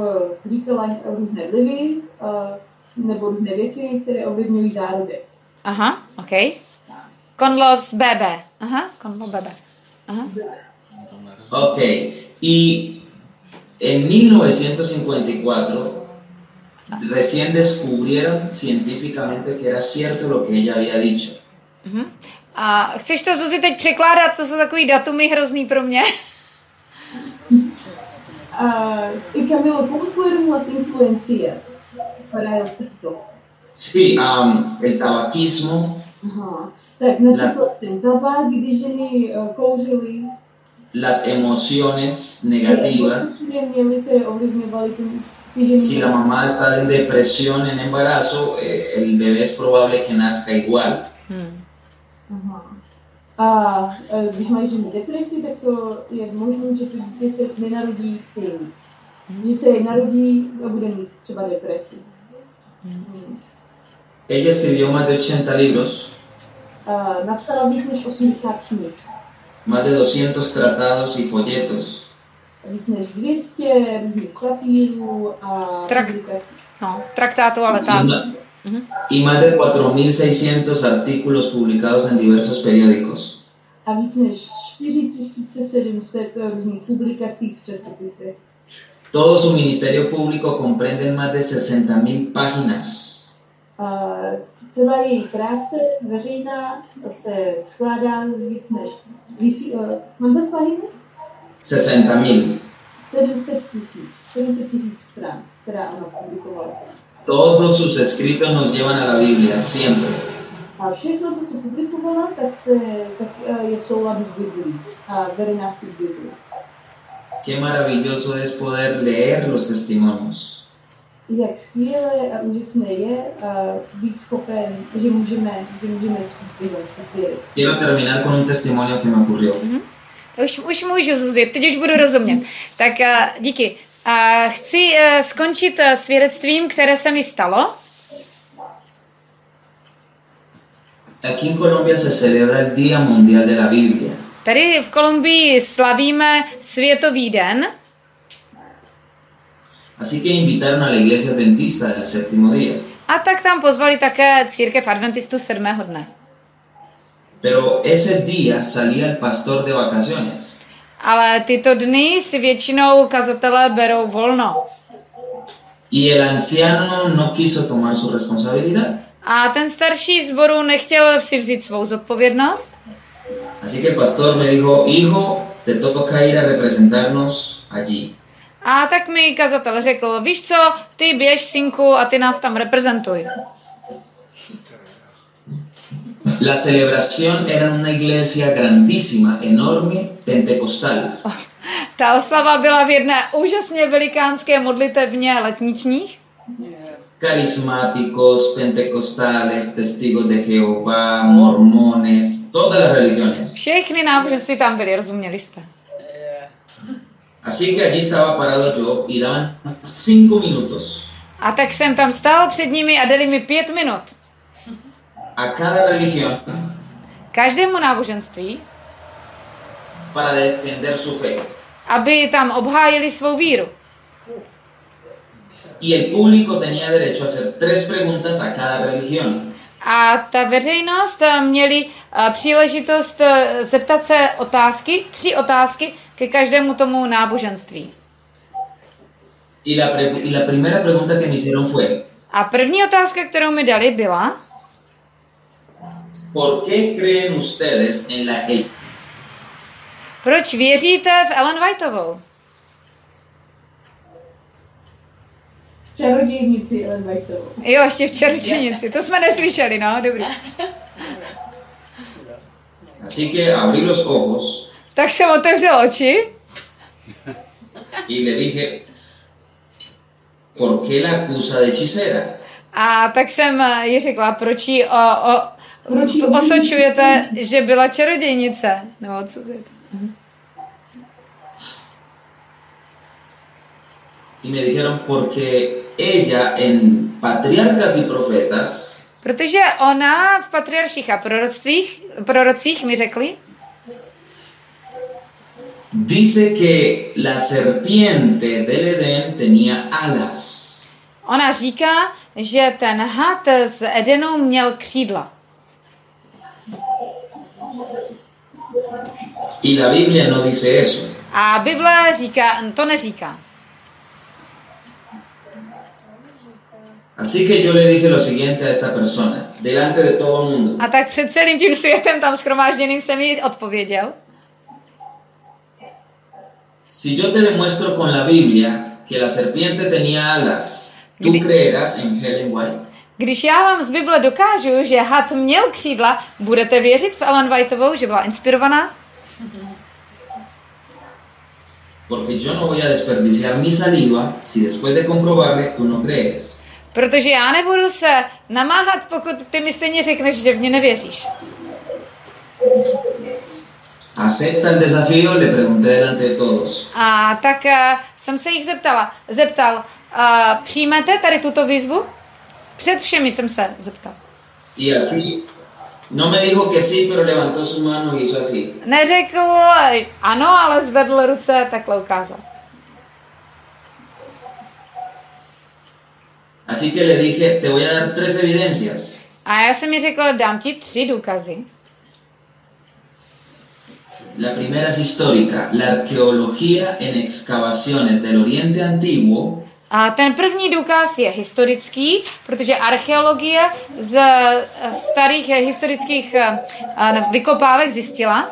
říkala různé vlivy eh, nebo různé věci, které ovlivňují zárodek. Ajá, ok. Con los bebés. Ajá, con los bebés. Ajá. Ok, y en 1954 recién descubrieron científicamente que era cierto lo que ella había dicho. Mhm. A chceš to Zuzi teď překládat? To jsou takový datumy hrozný pro mě. Ah, y Camilo, ¿cómo fueron las influencias para el TikTok? Sí, am, el tabaquismo, uh, kouřily, las emociones negativas, si la mamá está en depresión en embarazo, eh, el bebé es probable que nazca igual. A e, když mají ženy depresi, tak to je možné, že to dítě se nenarodí stejně. Že se narodí a bude mít třeba depresi. Hmm. Ella escribió más de 80 libros, A napsala víc než 80 knih. más de 200 tratados y folletos. Víc než 200 různých papírů a Trak-. No, ma- y más de 4.600 artículos publicados en diversos periódicos. A víc než 4700 různých publikací v časopisech. Todo su ministerio público comprende más de 60.000 páginas. A celá její práce veřejná se skládá z víc než uh, ¿Cuántas páginas? 60.000. 700 tisíc. 700 tisíc stran, která ona publikovala. Todos sus escritos nos llevan a la Biblia, siempre. Všechno tak, se, tak eh, je v souladu s Biblií. A vede nás k Biblii. Qué maravilloso es poder leer los testimonios. Jak skvělé a úžasné je uh, být schopen, že můžeme, že můžeme tyhle svědectví. Quiero terminar con un testimonio que me ocurrió. Už, už můžu, Zuzi, teď už budu rozumět. Tak uh, díky. Uh, chci uh, skončit uh, svědectvím, které se mi stalo. Aquí en Colombia se celebra el Día Mundial de la Biblia. Tady v Kolumbii slavíme Světový den, Así que invitaron a la iglesia adventista del séptimo día. a tak tam pozvali také církev adventistů sedmého dne. Pero ese día salía el pastor de vacaciones. Ale tyto dny si většinou kazatelé berou volno. Y el anciano no quiso tomar su responsabilidad. A ten starší zboru nechtěl si vzít svou zodpovědnost, Así que el pastor me dijo, hijo, te toca ir a representarnos allí. a tak mi kazatel řekl, víš co, ty běž synku a ty nás tam reprezentuj. La celebración era en una iglesia grandísima, enorme, pentecostal. Ta oslava byla v jedné úžasně velikánské modlitevně letničních Carismáticos, pentecostales, testigos de Jehová, mormones, todas las religiones. Všechny náboženství tam byly, rozuměli jste. Así que allí estaba parado yo y daban cinco minutos A tak jsem tam stál před nimi a dali mi pět minut. A cada religión Každému náboženství, para defender su fe. aby tam obhájili svou víru. Y el público tenía derecho a hacer tres preguntas a cada religión. A ta veřejnost eh, měli eh, příležitost eh, zeptat se otázky, tři otázky ke každému tomu náboženství. Y la, pre- y la primera pregunta que me hicieron fue, A první otázka, kterou mi dali, byla, ¿por qué creen ustedes en la E? proč věříte v Ellen Whiteovou? Čarodějnici Ellen Whiteovou. Jo, ještě v čarodějnici, to jsme neslyšeli, no, dobrý. Así que abrí los ojos Tak jsem otevřel oči y le dije, ¿por qué la acusa de hechicera? a tak jsem eh, jí řekla, proč ji o, o, Proč ji osočujete, že byla čarodějnice. Nebo co je to? Y me dijeron porque ella en Patriarcas y Profetas Protože ona v patriarších a proroctvích, prorocích mi řekli, dice que la serpiente del Edén tenía alas. ona říká, že ten had z Edenu měl křídla. Y la Biblia no dice eso. A Bible říká, to neříká. Así que yo le dije lo siguiente a esta persona, delante de todo el mundo. A tak před celým tím světem tam schromážděným jsem jí odpověděl. Si yo te demuestro con la Biblia que la serpiente tenía alas, ¿tú creerás en Helen White? Když já vám z Bible dokážu, že had měl křídla, budete věřit v Ellen Whiteovou, že byla inspirovaná? Porque yo no voy a desperdiciar mi saliva si después de comprobarle tú no crees. Protože já nebudu se namáhat, pokud ty mi stejně řekneš, že v mě nevěříš. ¿Acepta el desafío? Le pregunté delante de todos. A tak uh, jsem se jich zeptala, zeptal, uh, přijmete tady tuto výzvu? Před všemi jsem se zeptal. Y así, no me dijo que sí, pero levantó su mano y hizo así. Neřekl ano, ale zvedl ruce, takhle ukázal. Así que le dije, te voy a dar tres evidencias. A já jsem mi řekl, dám ti tři důkazy. La primera es histórica. La arqueología en excavaciones del Oriente Antiguo A ten první důkaz je historický, protože archeologie z eh, starých eh, historických eh, vykopávek zjistila,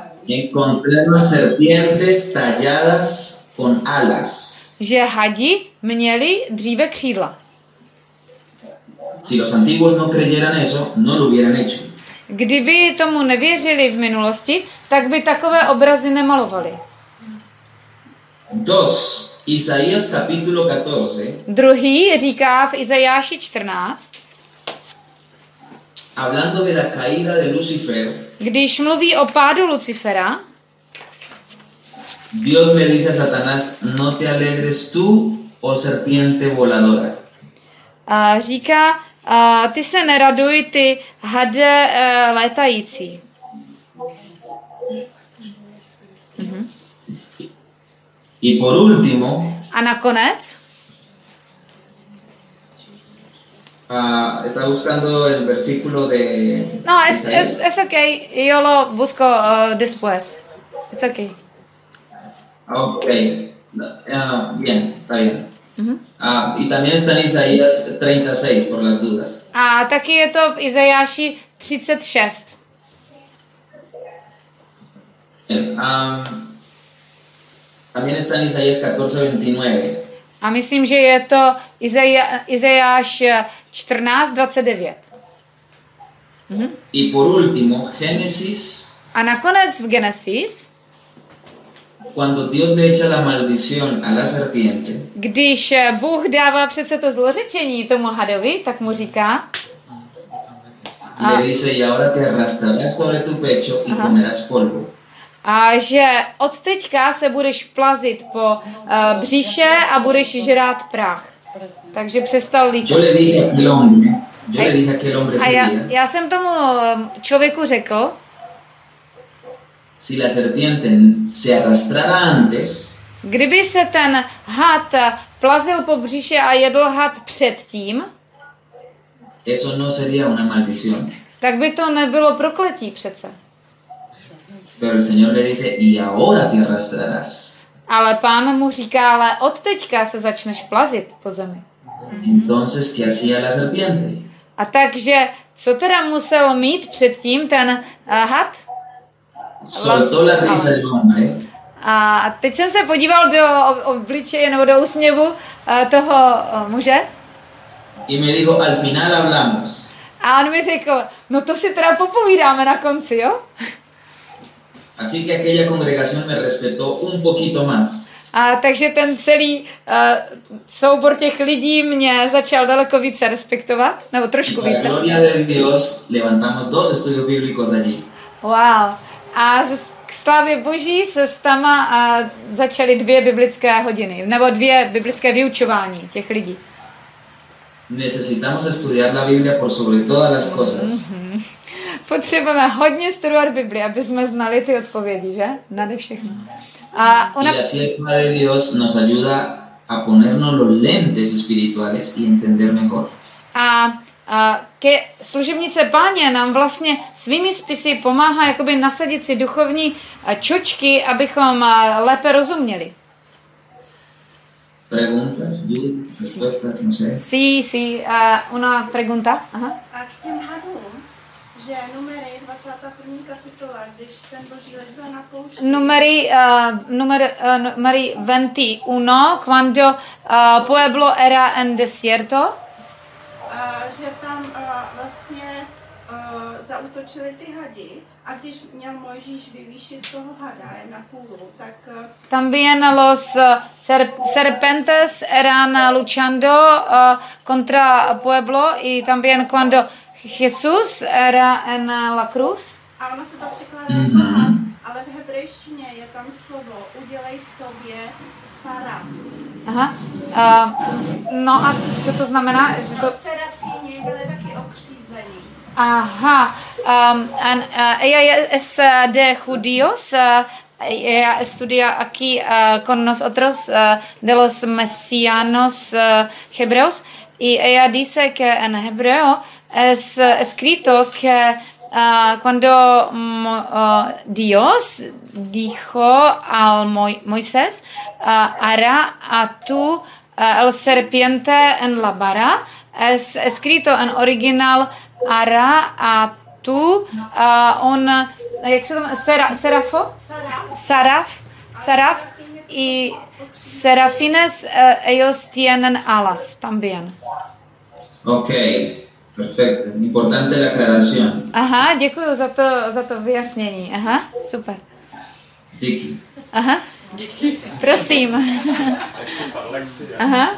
že hadi měli dříve křídla. Si los antiguos no creyeran eso, no lo hubieran hecho. Kdyby tomu nevěřili v minulosti, tak by takové obrazy nemalovali. Dos, Isaías capítulo 14, Druhý říká v Izajáši 14, hablando de la caída de Lucifer, když mluví o pádu Lucifera, Dios le dice a Satanás, no te alegres tú, oh serpiente voladora. a říká, a ty se neraduj, ty hade eh, létající. Y por último, A nakonec, ah, está buscando el versículo de... no, es, es, es ok, yo lo busco uh, después. It's okay. Ah, Ok, Ah, bien, está bien. Ah, y también está en Isaías 36, por las dudas. A taky je to v Izajáši 36. Bien, ah, también está en Isaías 14, 29. A myslím, že je to Izajáš 14, 29. Y por último, Génesis, A nakonec v Genesis, cuando Dios le echa la maldición a la serpiente, když eh, Bůh dává přece to zlořečení tomu hadovi, tak mu říká, le dice, y ahora te arrastrarás sobre tu pecho y comerás polvo. A že od teďka se budeš plazit po uh, břiše a budeš žrát prach. Takže přestal líčit. Dije a já, día, já jsem tomu eh, člověku řekl, si la serpiente se arrastrara antes, kdyby se ten had eh, plazil po břiše a jedl had předtím, eso no sería una maldición. tak by to nebylo prokletí přece. Pero el Señor le dice, y ahora te arrastrarás. Ale pán mu říká, ale od teďka se začneš plazit po zemi. Entonces, ¿qué hacía la serpiente? A takže, co teda musel mít předtím ten uh, had? Soltó la risa del hombre A teď jsem se podíval do ob- obličeje nebo do úsměvu uh, toho uh, muže y me dijo, al final hablamos. a on mi řekl, no to si teda popovídáme na konci, jo? Así que aquella congregación me respetó un poquito más. A takže ten celý uh, soubor těch lidí mě začal daleko více respektovat, nebo trošku Para více. gloria de Dios, levantamos dos estudios bíblicos allí. Wow. A z, k slávě boží se s tama uh, začaly dvě biblické hodiny, nebo dvě biblické vyučování těch lidí. Necesitamos estudiar la Biblia por sobre todas las cosas. Potřebujeme hodně studovat Bibli, aby jsme znali ty odpovědi, že? Nade všechno. A Y ona, la sierva de Dios nos ayuda a ponernos los lentes espirituales y entender mejor. a, a ke služebnice páně nám vlastně svými spisy pomáhá jakoby nasadit si duchovní čočky, abychom lépe rozuměli. Preguntas, dudas, respuestas, no sé. Sí, sí, a una pregunta. Aha. A k těm hadům, že numery 21. kapitola, když ten boží lid byl na poušti, Numeri, uh, numer, uh, numeri 21, cuando uh, pueblo era en desierto, a že tam a, vlastně a, zautočili ty hadi a když měl Mojžíš vyvýšit toho hada na kůlu, tak a, También los ser- serpentes eran luchando contra pueblo y también cuando Jesús era en la cruz. a ono se to překládá had, ale v hebrejštině je tam slovo udělej sobě Sara. Aha. Uh, no a co to znamená? Že to... Ajá. Um, uh, ella es uh, de judíos. Uh, ella estudia aquí con nosotros de los mesianos hebreos. Y ella dice que en hebreo es escrito que cuando Dios dijo al Mo- Moisés, hará a tú uh, el serpiente en la vara, es escrito en original hará a tú uh, un, jak se to? Sera, serafo? Saraf. Saraf. Y serafines, ellos tienen alas también. Ok, perfecto. Importante la aclaración. Aha, děkuji za to, za to vyjasnění. Aha, super. Tiki. Aha. Prosím. Aha.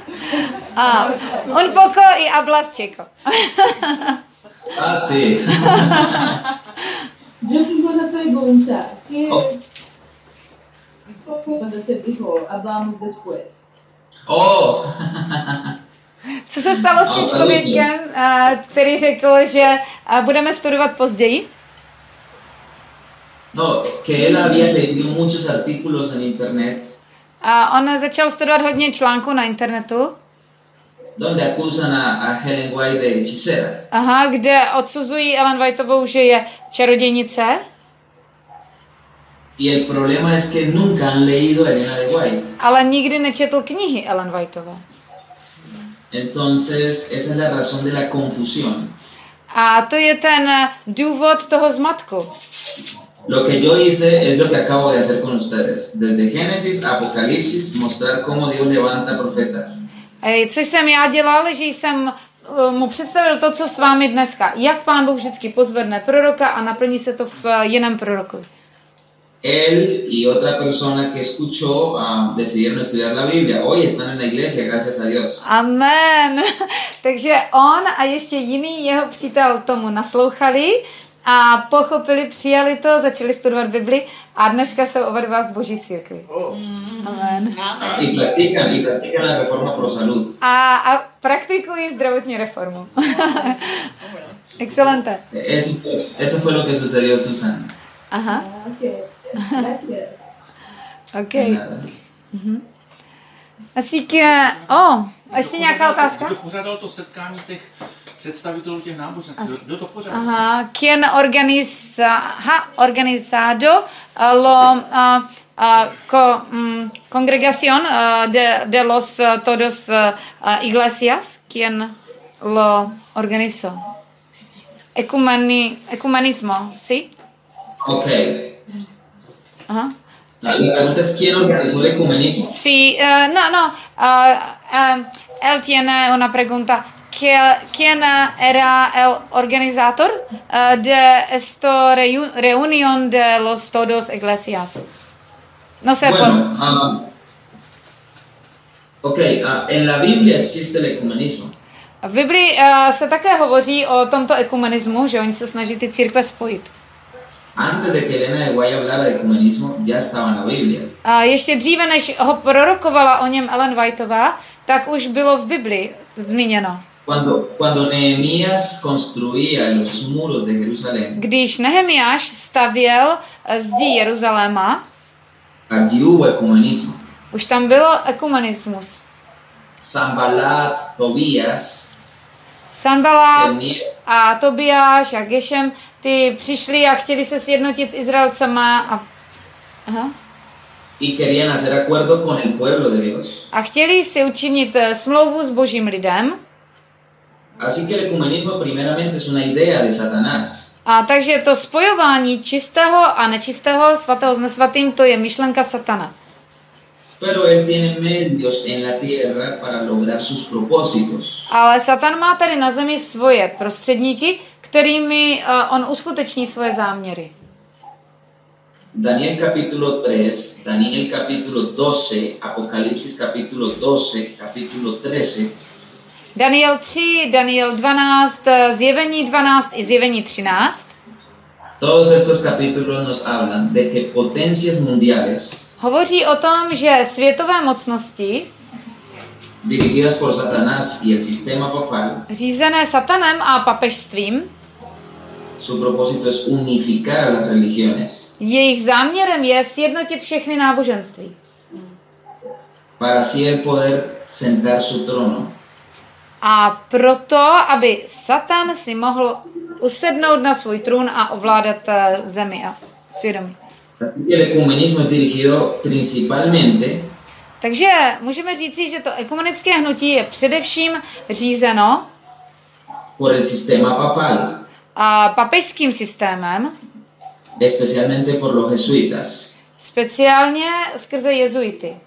Ah, un poco y hablas chico. Ah, sí. Yo tengo una pregunta. ¿Qué? Oh. Cuando te dijo, hablamos después. Oh, Co se stalo s tím A- člověkem, a, který řekl, že a, budeme studovat později? no, que él había leído muchos artículos en internet A on začal studovat hodně článků na internetu, donde acusan a, a Helen White de hechicera. aha, kde odsuzují Ellen Whiteovou, že je čarodějnice. Y el problema es que nunca han leído a Elena de White. ale nikdy nečetl knihy Ellen Whiteové. Entonces, esa es la razón de la confusión. A to je ten eh, důvod toho zmatku. Lo que yo hice es lo que acabo de hacer con ustedes. Desde Génesis a Apocalipsis, mostrar cómo Dios levanta profetas. Což jsem já dělal, že jsem eh, mu představil to, co s vámi dneska. Jak pán Bůh vždycky pozvedne proroka a naplní se to v eh, jiném prorokovi. Él y otra persona que escuchó ah, decidieron estudiar la Biblia. Hoy están en la iglesia, gracias a Dios. Amen. Takže on a ještě jiný jeho přítel tomu naslouchali a pochopili, přijali to, začali studovat Bibli a dneska jsou oba dva v boží církvi. Amen. Y practican, y practican la reforma pro salud. A, a praktikují zdravotní reformu. Excelente. Eso, fue- eso fue lo que sucedió, Susan. Aha, Ah, ok. Nada. Así que, o, a ještě nějaká otázka? Pořádal to setkání těch představitelů těch náboženství? Kdo- Kdo to pořádal? Ajá, ¿quién organiza, ha, organizado uh, lo, uh, uh, co, mm, congregación uh, de, de los uh, todos iglesias? ¿Quién lo organizó? Ecumeni, ecumenismo, ¿sí? Ok. Ajá. La pregunta es quién organizó el ecumenismo. Sí, eh, no, no. eh, eh, él tiene una pregunta. ¿Qué- ¿Quién eh, era el organizador eh, de esta reu- reunión de los todos iglesias? No sé, Bueno, ah, Ok, ah, en la Biblia existe el ecumenismo. V Biblii uh, se také hovoří o tomto ekumenismu, že oni se snaží ty církve spojit. Antes de que Elena de Guay hablara de ecumenismo, ya estaba en la Biblia. A ještě dříve, než ho prorokovala o něm Ellen Whiteová, tak už bylo v Biblii zmíněno. Cuando, cuando Nehemías construía los muros de Jerusalén, Když Nehemiáš stavěl eh, zdi Jeruzaléma, allí hubo ecumenismo. už tam bylo ekumenismus. Zambalat, Tobías, unieron a Tobiáš a Gešem, ty přišli a chtěli se sjednotit s Izraelcema a, aha, y querían hacer acuerdo con el pueblo de Dios. a chtěli si učinit eh, smlouvu s božím lidem. Así que el ecumenismo primeramente es una idea de Satanás. A takže to spojování čistého a nečistého, svatého s nesvatým, to je myšlenka satana. Pero él tiene medios en la tierra para lograr sus propósitos. Ale Satan má tady na zemi svoje prostředníky, kterými uh, on uskuteční svoje záměry. Daniel capítulo 3, Daniel capítulo 12, Apocalipsis capítulo 12, capítulo 13, Daniel 3, Daniel 12, eh, Zjevení 12 i Zjevení 13 todos estos capítulos nos hablan de que potencias mundiales hovoří o tom, že světové mocnosti, dirigidas por Satanás y el sistema papal, řízené satanem a papežstvím, su propósito es unificar a las religiones jejich záměrem je sjednotit všechny náboženství. para así él poder sentar su trono A proto, aby Satan si mohl usednout na svůj trůn a ovládat eh, zemi a svědomí. Así que el ecumenismo es dirigido principalmente Takže můžeme říci, že to ekumenické hnutí je především řízeno por el sistema papal, a papežským systémem, especialmente por los jesuitas. speciálně skrze jezuity.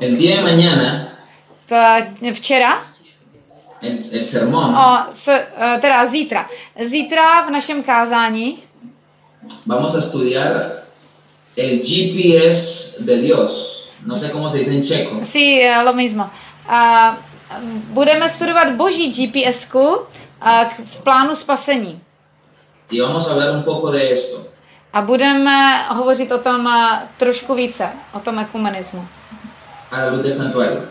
El día de mañana, včera, el, el sermón, o, s, eh, teda zítra, zítra v našem kázání vamos a estudiar el GPS de Dios. No sé cómo se dice en checo. si eh, lo mismo. A budeme studovat boží k- v plánu spasení. Y vamos a hablar un poco de esto. A budeme hovořit o tom eh, trošku více, o tom ekumenismu. A la luz del santuario.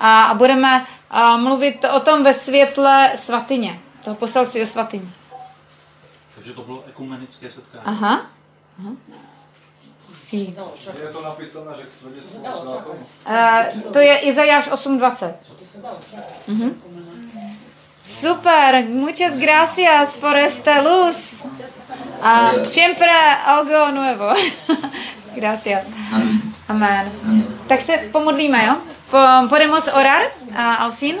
A, a budeme a, mluvit o tom ve světle svatyně, toho poselství o svatyni. Takže to bylo ekumenické setkání. Aha. Aha. Sí. Je to napísané, že k. Uh, to je Izajáš 8.20. Mhm. Super, muchas gracias por esta luz. A siempre algo nuevo. gracias. Amen. Amén. Tak se pomodlíme, jo? Po, podemos orar, a Alfín?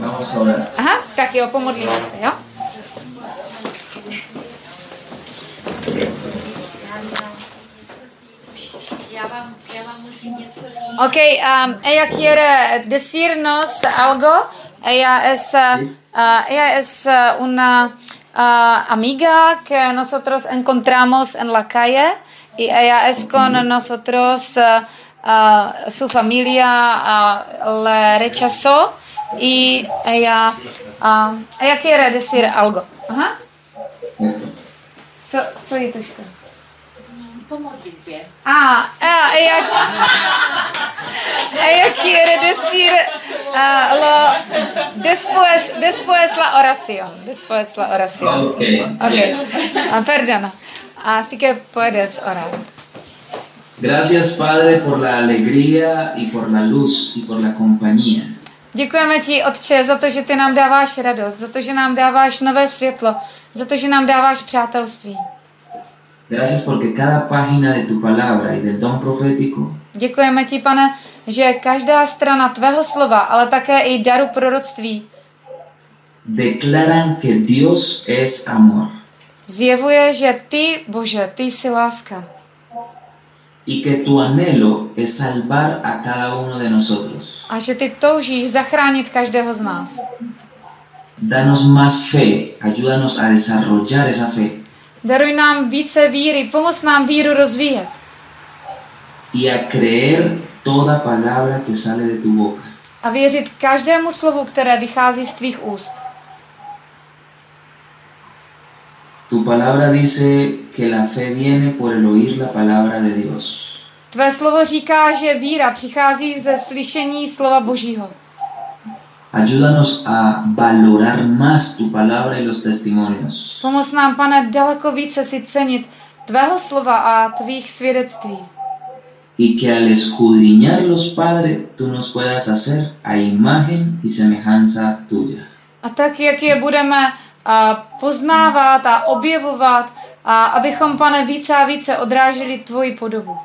Vamos a orar. Aha, tak jo, pomodlíme se, jo? Já vám, já vám musím něco říct. Ok, um, ella quiere decirnos algo. Ella es, uh, uh, ella es uh, una uh, amiga que nosotros encontramos en la calle y ella es con nosotros, uh, uh, su familia uh, le rechazó y ella, uh, ella quiere decir algo. Škoda? Po modlitbě. Ah, ah, ella, ella quiere decir ah, lo, después, después la oración. Después la oración. Ok. Ok, ah, perdona. Así que puedes orar. Gracias, Padre, por la alegría y por la luz y por la compañía. Děkujeme ti, Otče, za to, že ty nám dáváš radost, za to, že nám dáváš nové světlo, za to, že nám dáváš přátelství. Gracias porque cada página de tu palabra y del don profético Děkujeme ti, pane, že každá strana tvého slova, ale také i daru proroctví declaran que Dios es amor zjevuje, že ty, Bože, ty jsi láska. Y que tu anhelo es salvar a cada uno de nosotros. A že ty toužíš zachránit každého z nás. Danos más fe, ayúdanos a desarrollar esa fe Daruj nám více víry, pomoz nám víru rozvíjet. y a creer toda palabra que sale de tu boca. a věřit každému slovu, které vychází z tvých úst. Tu palabra dice que la fe viene por el oír la palabra de Dios. Tvé slovo říká, že víra přichází ze slyšení slova Božího. Ayúdanos a valorar más tu palabra y los testimonios. Pomoz nám, pane, daleko více si cenit tvého slova a tvých svědectví. Y que al escudriñarlos, Padre, tú nos puedas hacer a imagen y semejanza tuya. A tak, jak je budeme a, poznávat a objevovat, a abychom, pane, více a více odráželi tvoji podobu.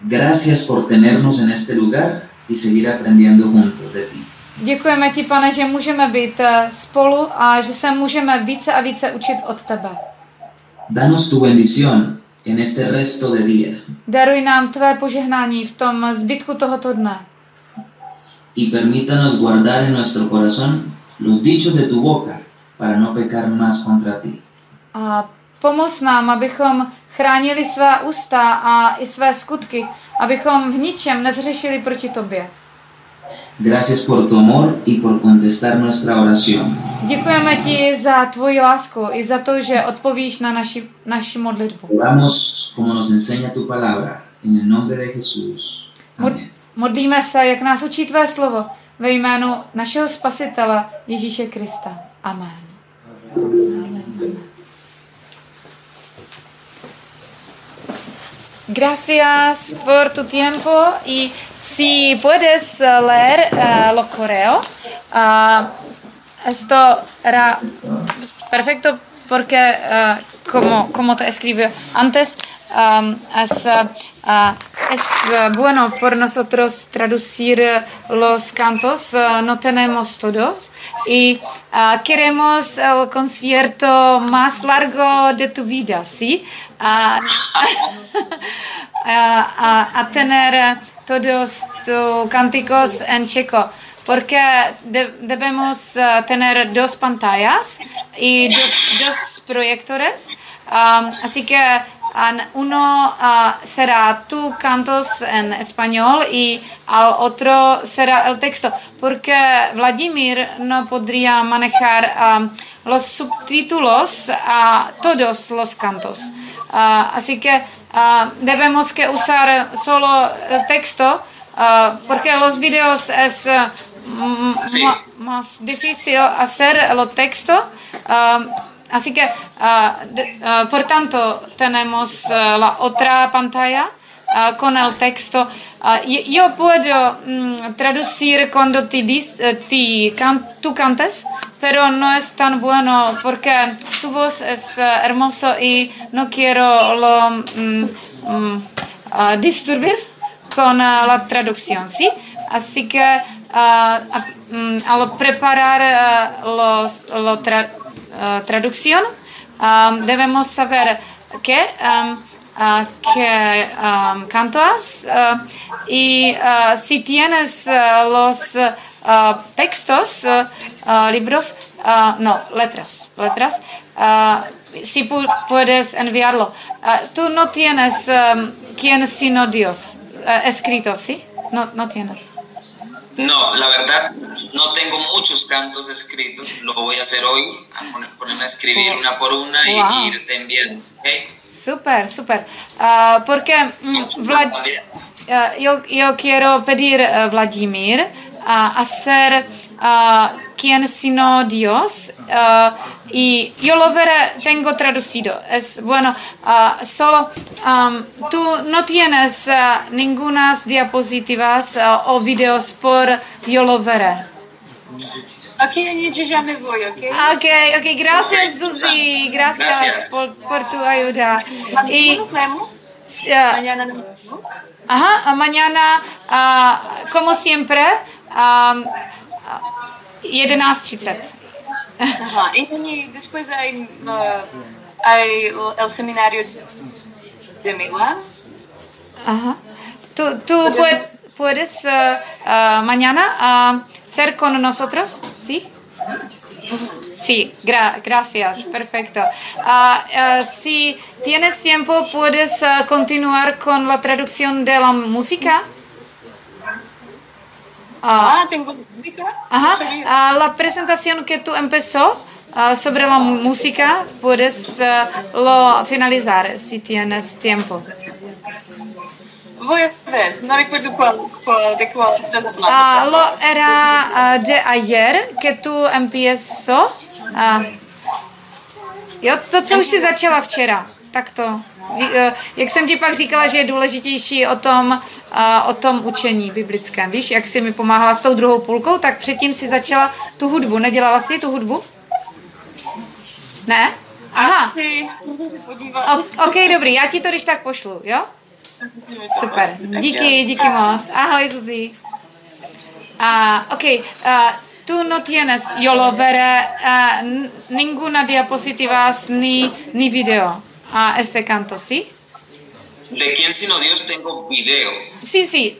Gracias por tenernos en este lugar y seguir aprendiendo juntos de ti. Děkujeme ti, pane, že můžeme být eh, spolu a že se můžeme více a více učit od tebe. Danos tu bendición en este resto de día Daruj nám tvé požehnání v tom zbytku tohoto dne. y permítanos guardar en nuestro corazón los dichos de tu boca para no pecar más contra ti. A pomoz nám, abychom chránili svá ústa a i své skutky, abychom v ničem nezřešili proti tobě. Gracias por tu amor y por contestar nuestra oración. Děkujeme ti za tvoji lásku i za to, že odpovíš na naši, naši modlitbu. Oramos como nos enseña tu palabra, en el nombre de Jesús. Amén. Modlíme se, jak nás učí tvé slovo, ve jménu našeho Spasitele Ježíše Krista. Amen. Gracias por tu tiempo y si puedes eh, leer eh, lo correo, ah, esto era perfecto porque eh, como, como te escribió antes, es, uh, es uh, bueno por nosotros traducir uh, los cantos, uh, no tenemos todos y uh, queremos el concierto más largo de tu vida, ¿sí? Uh, a, tener todos tus cánticos en checo porque de- debemos tener dos pantallas y dos, dos proyectores. Um, así que uno uh, será tú cantos en español y al otro será el texto, porque Vladimir no podría manejar um, los subtítulos a todos los cantos. Uh, así que uh, debemos que usar solo el texto porque los videos es más difícil hacer el texto. Así que, de- uh, por tanto, tenemos uh, la otra pantalla con el texto. Yo puedo mm, traducir cuando te dis- eh, te tú cantes, pero no es tan bueno porque tu voz es hermoso y no quiero lo mm, mm, disturbir con la traducción, ¿sí? Así que al preparar los, la tra- uh, traducción debemos saber que, um, uh, cantas uh, y uh, si tienes los textos, libros, no, letras, letras, si pu- puedes enviarlo. Tú no tienes um, quién sino Dios escrito, ¿sí? No, no tienes. No, la verdad, no tengo muchos cantos escritos. Lo voy a hacer hoy, a poner- ponerme a escribir una por una y, Wow. y irte enviando. ¿ok? Super, super. Ah, porque mm, Vlad, ah, yo, yo quiero pedir a Vladimir a hacer ah, quien sino Dios ah, y yo lo veré, tengo traducido. Es bueno, ah, solo am, tú no tienes ah, ningunas diapositivas ah, o videos por yo lo veré. Ok, já me vou, ok? Ok, ok, gracias Susi, gracias, Gracias. Por, por tu ayuda. Y, Nos vemos. ah, Mañana nos vemos. Ajá, mañana, ah, como siempre, um, 11.30. Ajá. E Dani, depois aí, uh, aí o- el seminário de Milán. Ajá. ¿Tú, tú pue- puedes ah, ah, mañana ah, ser con nosotros? ¿Sí? Sí, gra- gracias, perfecto. Ah, ah, si tienes tiempo, puedes ah, continuar con la traducción de la música. Ah, Ah, tengo música. Ajá, ah, la presentación que tú empezó ah, sobre la música, puedes ah, lo finalizar si tienes tiempo. Voy a ver, no recuerdo cuál, cuál, de cuál. Ah, lo era ah, de ayer, que tú empezó. ah, jo, to, co už si začala včera, tak to. Eh, Jak jsem ti pak říkala, že je důležitější o tom, ah, o tom učení biblickém. Víš, jak jsi mi pomáhala s tou druhou půlkou, tak předtím si začala tu hudbu. Nedělala jsi tu hudbu? Ne? Aha, Asi, můžu se podívat. o, ok, dobrý, já ti to když tak pošlu, jo? Super, díky, díky moc. Ahoj, Zuzi. Ah, ok, ah, tú no tienes, yo lo veré ninguna diapositivas ni, ni video. Ah, este canto, ¿sí? ¿De quién sino Dios tengo video? Sí, sí,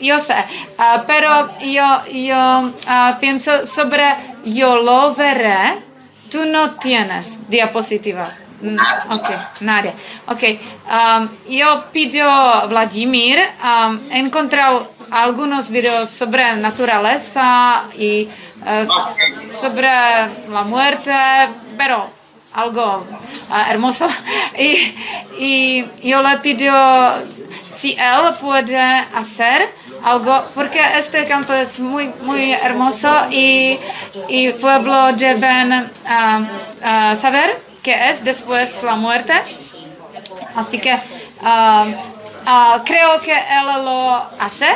yo sé, Ah, pero yo, yo ah, pienso sobre yo lo veré. Tú no tienes diapositivas. Mm, Ok, nadie. Ok, um, yo pido Vladimir, um, encontral algunos videos sobre naturaleza y eh, sobre la muerte, pero algo ah, hermoso. Y, y yo le pido si él puede hacer algo, porque este canto es muy, muy hermoso y, y pueblo deben ah, ah, saber qué es después la muerte. Así que creo que él lo hace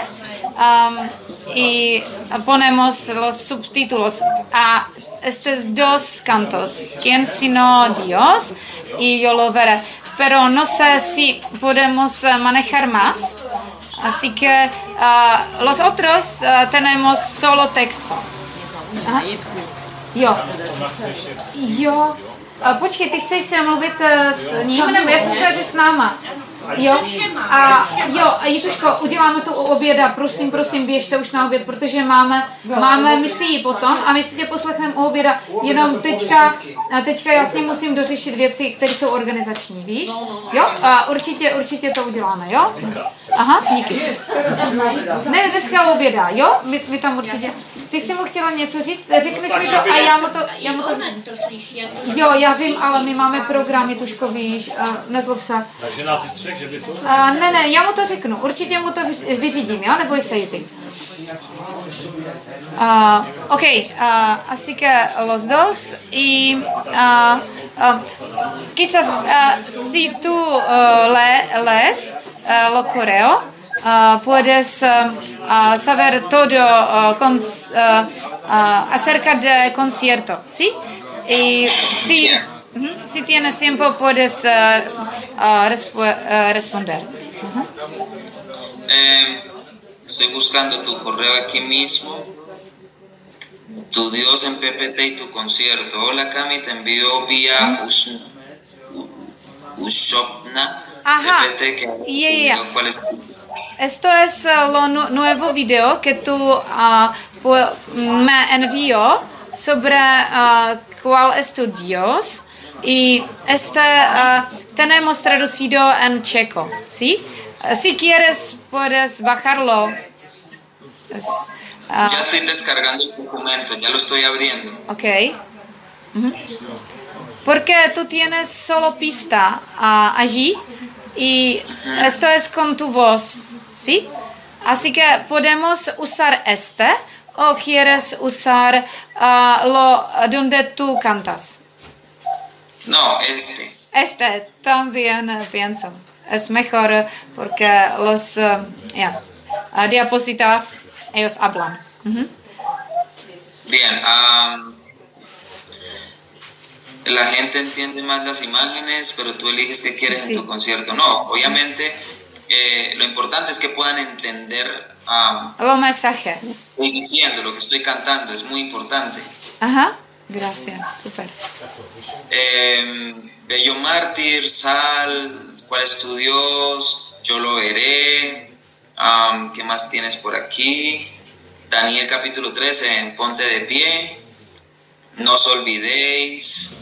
y ponemos los subtítulos a estos dos cantos, ¿Quién sino Dios? Y yo lo veré. Pero no sé si podemos eh, manejar más. Así que ah, los otros ah, tenemos solo textos. Aha. Jo. Jo. A počkej, ty chceš se mluvit eh, s ním, nebo já jsem myslela, že s náma. Jo. A jo, a Jituško, uděláme to u oběda, prosím, prosím, běžte už na oběd, protože máme, máme misii potom a my si tě poslechneme u oběda. Jenom teďka, teďka já s ním musím dořešit věci, které jsou organizační, víš? Jo? A určitě, určitě to uděláme, jo? Aha, díky. Ne, dneska u oběda, jo? Vy, vy tam určitě. Ty jsi mu chtěla něco říct? Řekneš mi to a já mu to... Já mu to... Jo, já vím, ale my máme programy, Tuško, víš, a nezlob se. Takže nás je třech, že by to... A ne, ne, já mu to řeknu, určitě mu to vy- vyřídím, jo, neboj se jít. Uh, ok, uh, así que los dos y uh, uh, quizás uh, si tú uh, le, lees uh, lo coreo, uh, puedes uh, uh, saber todo uh, uh, uh, acerca de concierto, ¿sí? Y si, si tienes tiempo puedes uh, uh, respo- uh, responder. Eh, estoy buscando tu correo aquí mismo. Tu Dios en PPT y tu concierto. Hola Cami, te envío vía Us- Ushopna Ajá. PPT que Ya, ya, ya. ¿Cuál es? Esto es uh, lo nu- nuevo video que tú uh, pu- me envió sobre uh, cuál es tu Dios y este uh, tenemos traducido en checo, ¿sí? Uh, si quieres puedes bajarlo. Es, uh, Ya estoy descargando el documento, ya lo estoy abriendo. Ok. Porque tú tienes solo pista ah, allí y esto es con tu voz, ¿sí? Así que podemos usar este o quieres usar ah, lo donde tú cantas. No, este. Este también eh, pienso. Es mejor eh, porque los eh, ya, ah, diapositivas ellos hablan. Bien, am, la gente entiende más las imágenes, pero tú eliges qué quieres sí. en tu concierto. No, obviamente eh, lo importante es que puedan entender, am, Lo mensaje. estoy diciendo, lo que estoy cantando, es muy importante. Ajá. Gracias. Super. Eh, Bello Mártir, Sal, ¿cuál es tu Dios? Yo lo veré. ¿Qué más tienes por aquí? Daniel capítulo 13, ponte de pie. No os olvidéis.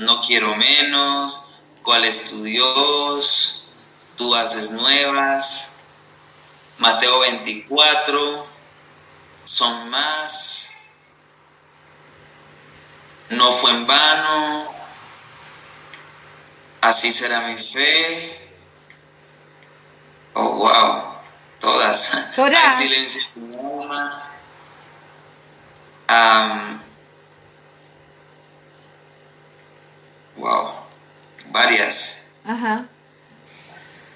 No quiero menos. ¿Cuál es tu Dios? Tú haces nuevas. Mateo 24. son más. No fue en vano. Así será mi fe. Oh, wow. Todas. Todas. Hay silencio en mi alma. Am, wow. Varias. Ajá.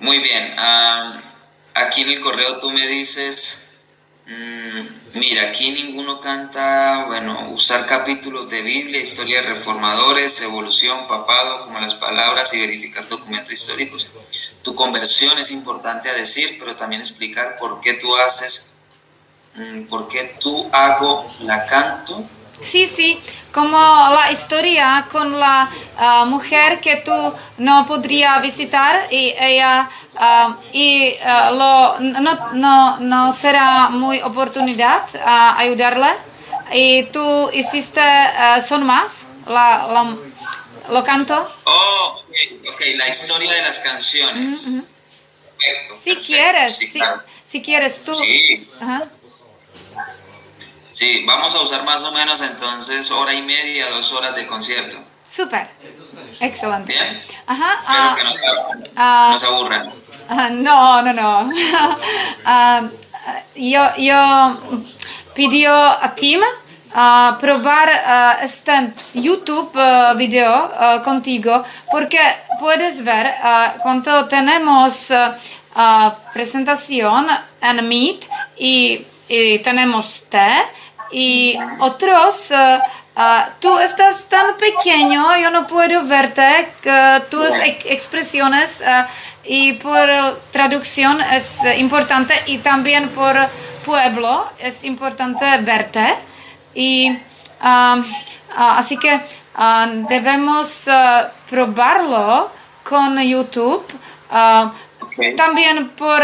Muy bien. am, aquí en el correo tú me dices, mm, mira, aquí ninguno canta, bueno, usar capítulos de Biblia, historia reformadores, evolución, papado, como las palabras y verificar documentos históricos. Tu conversión es importante a decir, pero también explicar por qué tú haces, mm, por qué tú hago la canto. Sí, sí, como la historia con la ah, mujer que tú no podría visitar y ella ah, y ah, lo, no, no, no será muy oportunidad a ayudarle y tú hiciste son más la, la- lo canto Oh, ok, ok, la historia de las canciones. Perfecto, si perfecto, quieres sí, si, claro. si quieres tú Sí. Sí, vamos a usar más o menos entonces hora y media, dos horas de concierto. super excelente Bien, Ajá, espero ah, que no se, ah, no aburran. No, no, no. Yo, yo pidió a Tim probar este YouTube video contigo porque puedes ver cuando tenemos presentación en Meet y, y tenemos té y otros ah, ah, tú estás tan pequeño, yo no puedo verte, tus ex- expresiones ah, y por traducción es eh, importante y también por pueblo es importante verte. Y ah, ah, así que ah, debemos probarlo con YouTube. ah, también por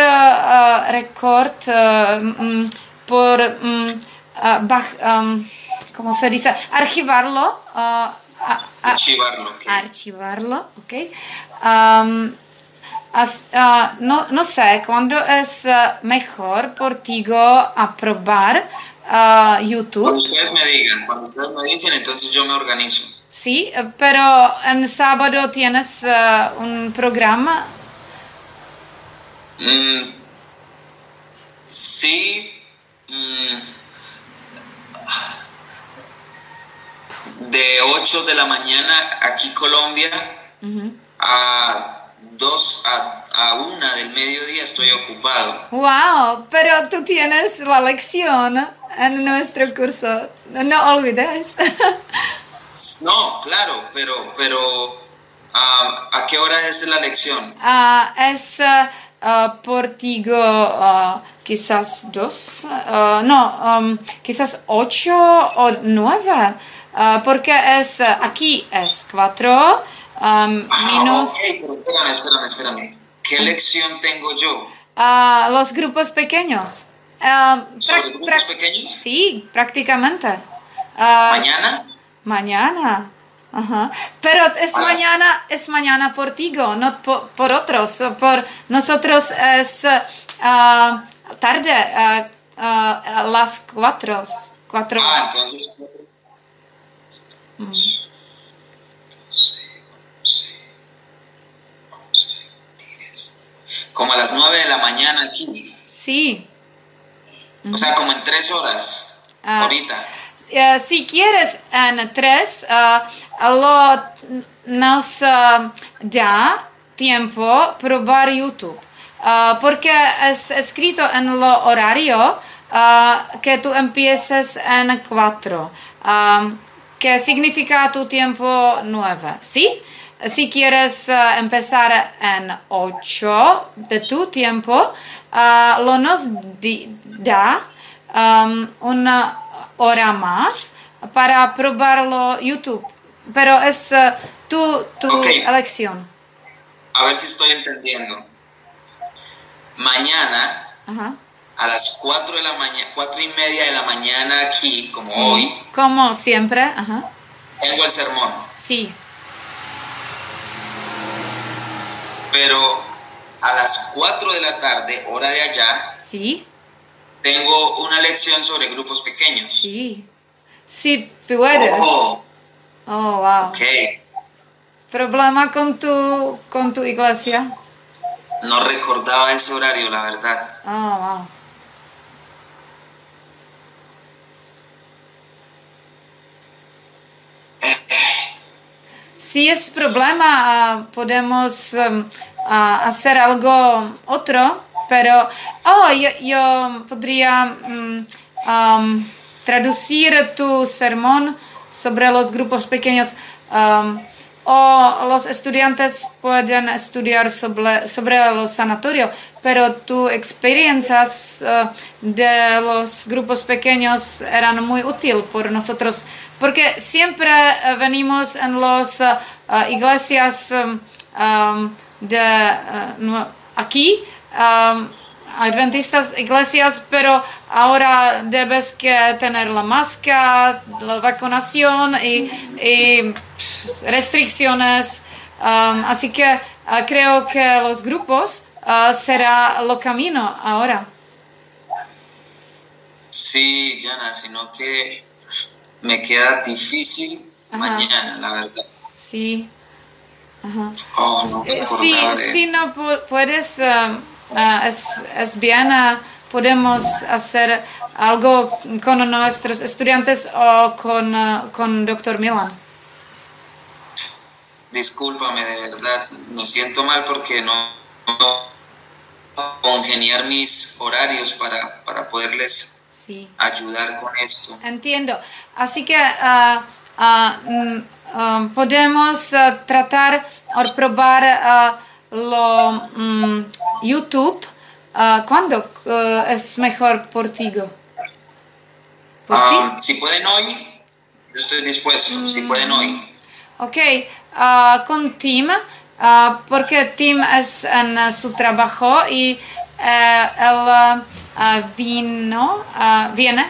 record, mm, por, mm, ah, baj- am, ¿cómo se dice? Archivarlo. ah, ah, ah, Archivarlo. ok. archivarlo, ¿ok? Am, as- ah, no, no sé, ¿cuándo es mejor por ti aprobar ah, Cuando YouTube? ustedes me digan, cuando ustedes me dicen, entonces yo me organizo. Sí, eh, pero en sábado tienes ah, un programa. Mm, sí. mm, de 8 de la mañana aquí Colombia uh -huh. a 2 a, a 1 del mediodía estoy ocupado. Wow, pero tú tienes la lección en nuestro curso, no olvides. no, claro, pero, pero uh, ¿a qué hora es la lección? Uh, es ah, por digo, ah, quizás 2, no, um, quizás 8 o 9 uh, porque es ah, aquí es 4 um, ah, menos... Okay, espérame, espérame, espérame. ¿Qué ah. lección tengo yo? Uh, los grupos pequeños. Uh, ¿Sobre grupos pequeños? Sí, prácticamente. ¿Mañana? Mañana. Ajá. Pero es Hola. mañana, es mañana por Tigo, no por, por, otros. Por nosotros es uh, tarde, uh, uh, a las cuatro. cuatro. Ah, entonces Mm. 11, 10. Como a las 9 de la mañana aquí. Sí. O sea, como en 3 horas. Ah, ahorita. Eh, si quieres en tres, ah, lo nos ah, da tiempo probar YouTube. Porque es escrito en el horario que tú empieces en cuatro. Que significa tu tiempo nueve, ¿sí? Si quieres ah, empezar en 8 de tu tiempo, ah, lo nos da um, una hora más para probarlo YouTube. Pero es ah, tu, tu elección. A ver si estoy entendiendo. Mañana Ajá. A las 4 de la mañana, 4 y media de la mañana aquí, como Sí. hoy, Como siempre. Ajá. tengo el sermón. Sí. Pero a las 4 de la tarde, hora de allá, Sí. tengo una lección sobre grupos pequeños. Sí. Sí, puedes. Oh, Oh, wow. ok. ¿Problema con tu, con tu iglesia? No recordaba ese horario, la verdad. Oh, wow. Si es problema, ah, podemos um, ah, hacer algo otro, pero oh, yo, podría mm, traducir tu sermón sobre los grupos pequeños. o los estudiantes pueden estudiar sobre, sobre los sanatorios, pero tu experiencias eh, de los grupos pequeños eran muy útil por nosotros, porque siempre eh, venimos en las iglesias um, um, de eh, aquí, um, adventistas iglesias, pero ahora debes que tener la máscara, la vacunación y, restricciones. Así que creo que los grupos será lo camino ahora. Sí, Jana, sino que me queda difícil Ajá. mañana, la verdad. Sí. Ajá. Oh, no Eh, Si, de- si no pu- puedes, ah, es, es bien, ah, podemos hacer algo con nuestros estudiantes o con, ah, con doctor Milan. Discúlpame, de verdad. Me siento mal porque no, no congeniar mis horarios para, para poderles Sí. ayudar con esto. Entiendo. Así que ah, ah, mm, ah, podemos tratar o probar lo mm, YouTube. ¿Cuándo es mejor por ti? ¿Por ti? Si pueden hoy, yo estoy dispuesto. Si pueden hoy. Ok, con Tim, porque Tim es en su trabajo y eh, él ah, ah, vino, viene,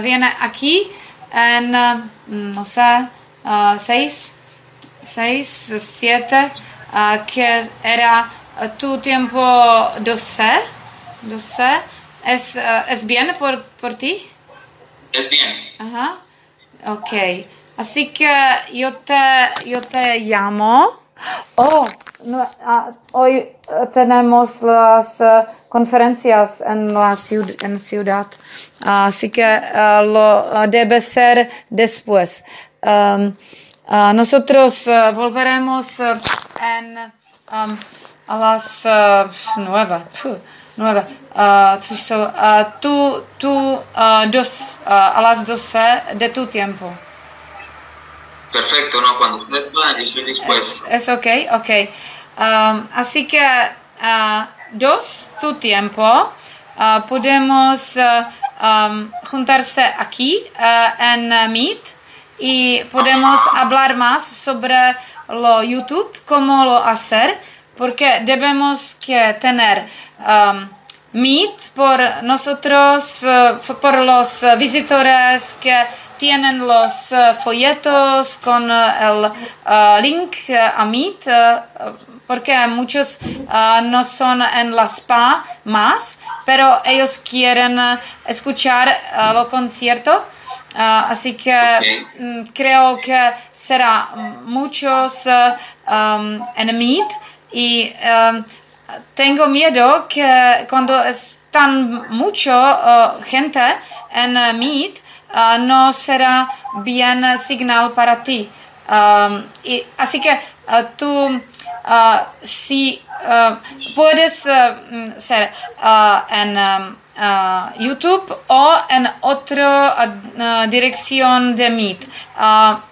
viene aquí en, no sé, seis, seis, siete, que era tu tiempo 12, 12, ¿es, es bien por, por ti? Es bien. Ajá. Ok. Así que yo te, yo te llamo. Oh, hoy eh, tenemos las eh, conferencias en la en ciudad. Así que ah, lo debe ser después. Um, ah, nosotros eh, volveremos eh, en, um, a las eh, nueve. Nueve. Což jsou, tu, tu dos, a las doce de tu tiempo. Perfecto, no, cuando ustedes puedan, yo estoy Es, dispuesto. es ok, ok. Um, así que ah, dos, tu tiempo, ah, podemos ah, um, juntarse aquí ah, en Meet y podemos hablar más sobre lo YouTube, cómo lo hacer, porque debemos que tener um, Meet por nosotros, por los visitores que tienen los eh, folletos con eh, el eh, link a Meet, porque muchos no son en la spa más, pero ellos quieren escuchar lo concierto. Así que mm, creo que será muchos um, en Meet y um, tengo miedo que cuando es tan mucho gente en Meet uh, no será bien señal para ti. Um, y, así que uh, tú uh, si puedes mm, ser en um, YouTube o en otra dirección de Meet.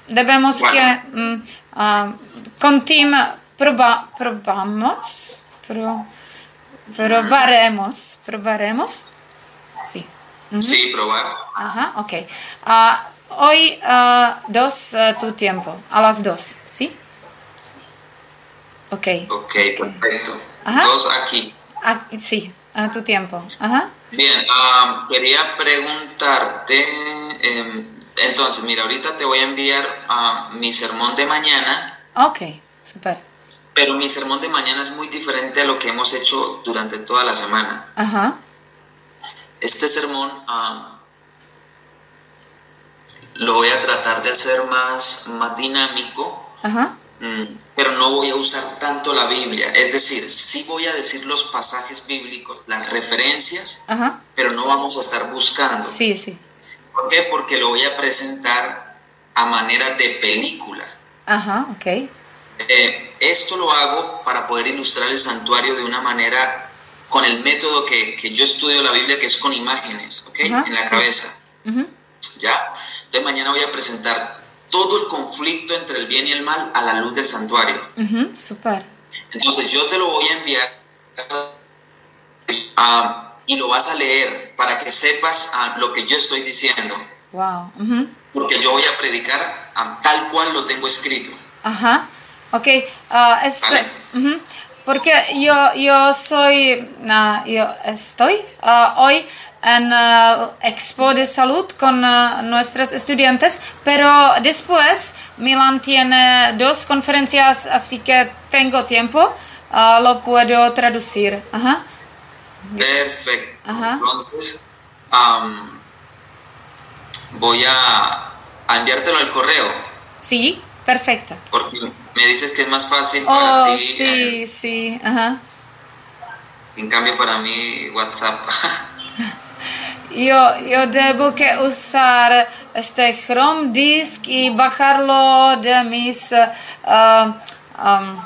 Debemos Bueno. que uh, con Tim proba- probamos. Pro, probaremos. Probaremos. Sí. Sí, probar. Ajá, ok. Ah, hoy ah, dos ah, tu tiempo, a las dos, ¿sí? Ok. Ok, perfecto. Ajá. Dos aquí. Ah, sí, a tu tiempo. Ajá. Bien, quería preguntarte, em, entonces, mira, ahorita te voy a enviar mi sermón de mañana, Ok, super. pero mi sermón de mañana es muy diferente a lo que hemos hecho durante toda la semana. Ajá. Este sermón lo voy a tratar de hacer más, más dinámico, mm, pero no voy a usar tanto la Biblia. Es decir, sí voy a decir los pasajes bíblicos, las referencias, pero no vamos a estar buscando. Sí, sí. ¿Por qué? Porque lo voy a presentar a manera de película. Ajá, ok. Eh, esto lo hago para poder ilustrar el santuario de una manera con el método que, que yo estudio la Biblia, que es con imágenes, ¿ok? Ajá, en la sí. cabeza. Ujú. ¿Ya? Entonces mañana voy a presentar todo el conflicto entre el bien y el mal a la luz del santuario. Ujú, Super. Entonces yo te lo voy a enviar y lo vas a leer para que sepas lo que yo estoy diciendo, Wow. Porque yo voy a predicar tal cual lo tengo escrito. Ajá. Ok. ah, es, Vale. Porque yo, yo soy, ah, yo estoy ah, hoy en el Expo de Salud con ah, nuestros estudiantes, pero después Milan tiene dos conferencias, así que tengo tiempo, lo puedo traducir. Ajá. Perfecto. Ajá. Entonces, am, voy a enviártelo al correo, Sí, perfecto. porque me dices que es más fácil para Oh, ti. sí, sí, ajá. En cambio, para mí, WhatsApp. Yo, yo debo que usar este Chrome disk y bajarlo de mis eh, ah, um,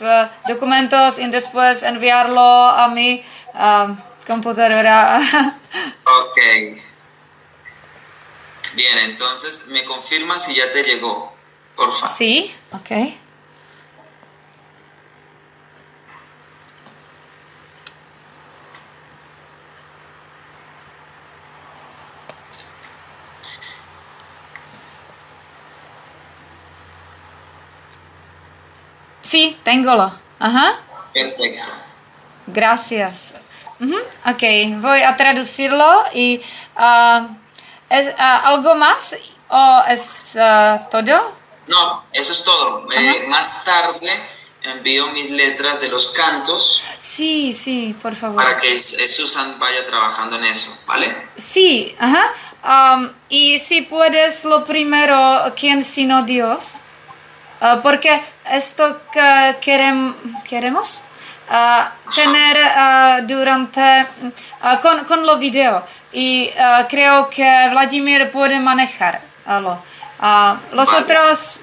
eh, documentos y después enviarlo a mi ah, computadora. ok. Bien, entonces, ¿me confirmas si ya te llegó? Por favor. sí, ok. Sí, tengo Ajá. Perfecto. Gracias. Ujú, Ok, voy a traducirlo y ah, ¿es ah, algo más o es ah, todo? No, eso es todo. Eh, más tarde envío mis letras de los cantos Sí, sí, por favor. para que Susan vaya trabajando en eso, ¿vale? Sí, ajá. Am, y si puedes lo primero, ¿quién sino Dios? Ah, porque esto que querem- queremos ah, tener ah, durante ah, con, con lo video y creo que Vladimir puede manejarlo. Los Vale. otros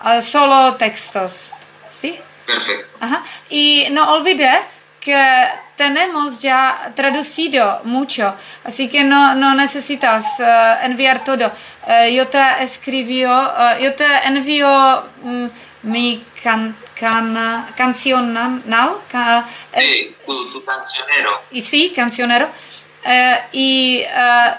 ah, solo textos, ¿sí? Perfecto. Ajá. Y no olvide que tenemos ya traducido mucho, así que no, no necesitas eh, enviar todo. Eh, yo te escribió, eh, yo te envío mm, mi can, cancional, ca- eh, Sí, tu, tu cancionero. y sí, cancionero. Eh, y eh,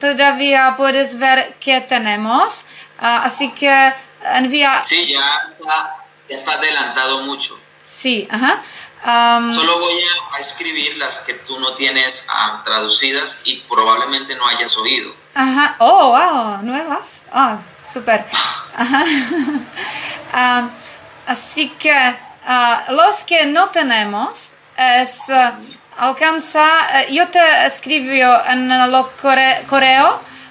todavía puedes ver qué tenemos, ah, así que envía. Sí, ya está, ya está adelantado mucho. Sí, ajá. Solo voy a, escribir las que tú no tienes ah, traducidas y probablemente no hayas oído. Ajá, oh, wow, nuevas. Ah, super. Ajá. así que ah, los que no tenemos es ah, alcanza, eh, yo te escribió en el core-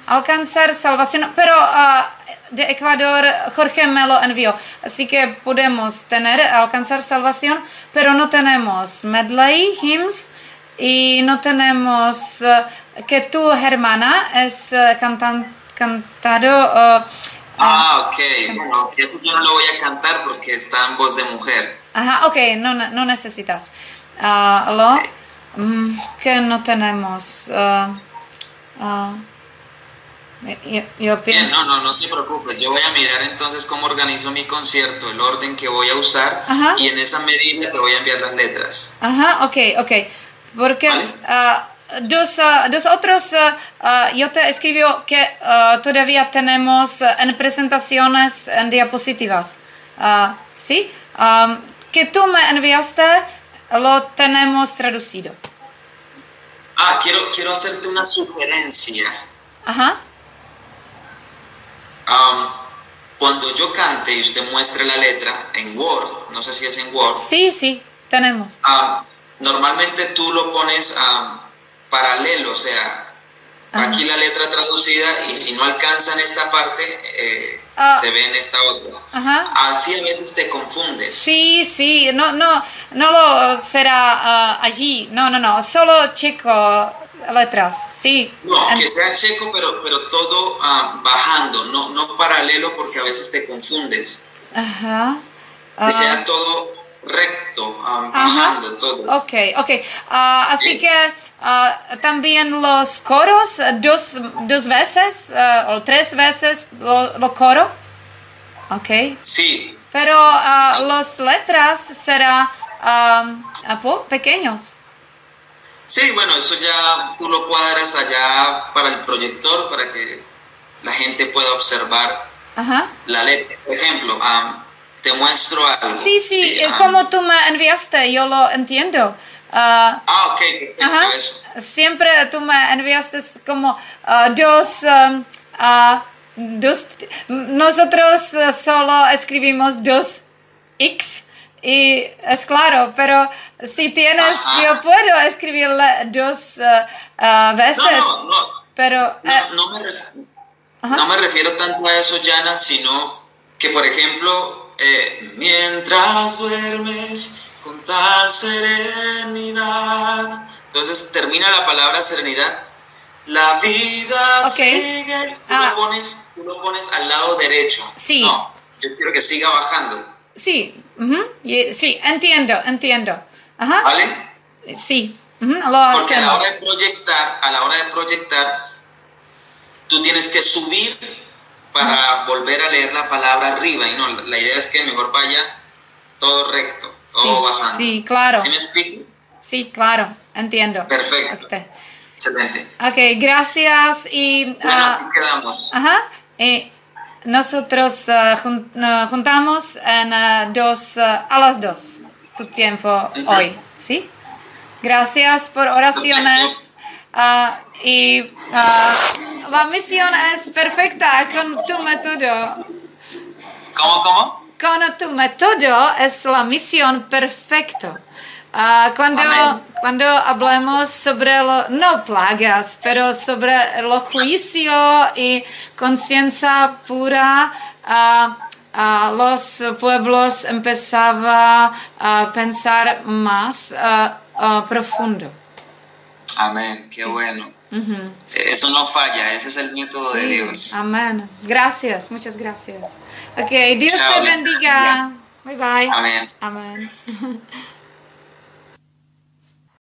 alcanzar salvación, pero ah, de Ecuador Jorge me lo envió, así que podemos tener alcanzar salvación, pero no tenemos medley, hymns, y no tenemos que tu hermana es cantado. Eh, Ah, ok. Bueno, eso yo no lo voy a cantar porque está en voz de mujer. ajá, ok, no, no necesitas. Ah, lo Ok. mm, que no tenemos. ah, ah, yo, yo Bien, pienso. no, no, no te preocupes. Yo voy a mirar entonces cómo organizo mi concierto, el orden que voy a usar Ajá. y en esa medida te voy a enviar las letras. Ajá, ok, ok. Porque Vale. Dos, ah, dos otros, ah, ah, yo te escribió que todavía tenemos en presentaciones en diapositivas. ¿Sí? Am, que tú me enviaste, lo tenemos traducido. Ah, quiero, quiero hacerte una sugerencia. Ajá. Am, cuando yo cante y usted muestre la letra en Word, no sé si es en Word, Sí, sí, tenemos. am, normalmente tú lo pones am, paralelo, o sea, aquí la letra traducida y si no alcanzan esta parte, eh, Ah. se ve en esta otra. Ajá. Así a veces te confundes. Sí, sí, no, no, no lo será ah, allí, no, no, no, solo checo letras, sí. No, que sea checo, pero, pero todo ah, bajando, no, no paralelo porque a veces te confundes. Ajá. Que Ah, sea todo recto, Ajá. bajando todo. Ok, ok. Ah, así Sí. que ah, también los coros, ah, dos, dos veces ah, o tres veces lo, lo coro. Ok. Sí, Pero las letras serán po- pequeños. sí, bueno, eso ya tú lo cuadras allá para el proyector para que la gente pueda observar Ajá. la letra. Por ejemplo, ah, te muestro algo. Sí, sí, eh, ah, como tú me enviaste, yo lo entiendo. Ah, Ah, ok, perfecto, Ajá. eso. Siempre tú me enviaste como ah, dos, ah, dos. Nosotros solo escribimos dos X y es claro, pero si tienes, Ajá. yo puedo escribirle dos veces, No, no, no. pero. No, eh, me no me refiero tanto a eso, Jana, sino que, por ejemplo, eh, mientras duermes con tal serenidad, entonces termina la palabra serenidad, la vida Ok. sigue, tú, Ah. lo pones, tú lo pones al lado derecho. Sí. No, yo quiero que siga bajando, sí, ujú, y- sí, entiendo, entiendo. Ajá, ¿vale? sí, ujú, lo Porque a la hora de proyectar, a la hora de proyectar, tú tienes que subir para volver a leer la palabra arriba. Y no, la idea es que mejor vaya todo recto, todo Sí, bajando. sí, claro. ¿Sí me explico? Sí, claro, entiendo. Perfecto. Ok. Excelente. Ok, gracias y Bueno, ah, así quedamos. ajá, y nosotros ah, jun- ah, juntamos en dos a las dos tu tiempo Ujú. hoy, ¿sí? Gracias por oraciones y ah, la misión es perfecta con tu método. ¿Cómo, cómo? Con tu método es la misión perfecta. Ah, cuando, Amén. cuando hablemos sobre lo, no plagas, pero sobre el juicio y conciencia pura, ah, los pueblos empezaban a pensar más profundo. Amén, qué bueno. Eso no falla, ese es el método de Dios. Amén. Gracias, muchas gracias. Ok, Dios Chao, te Dios te bendiga. Bye bye. Amén. Amén.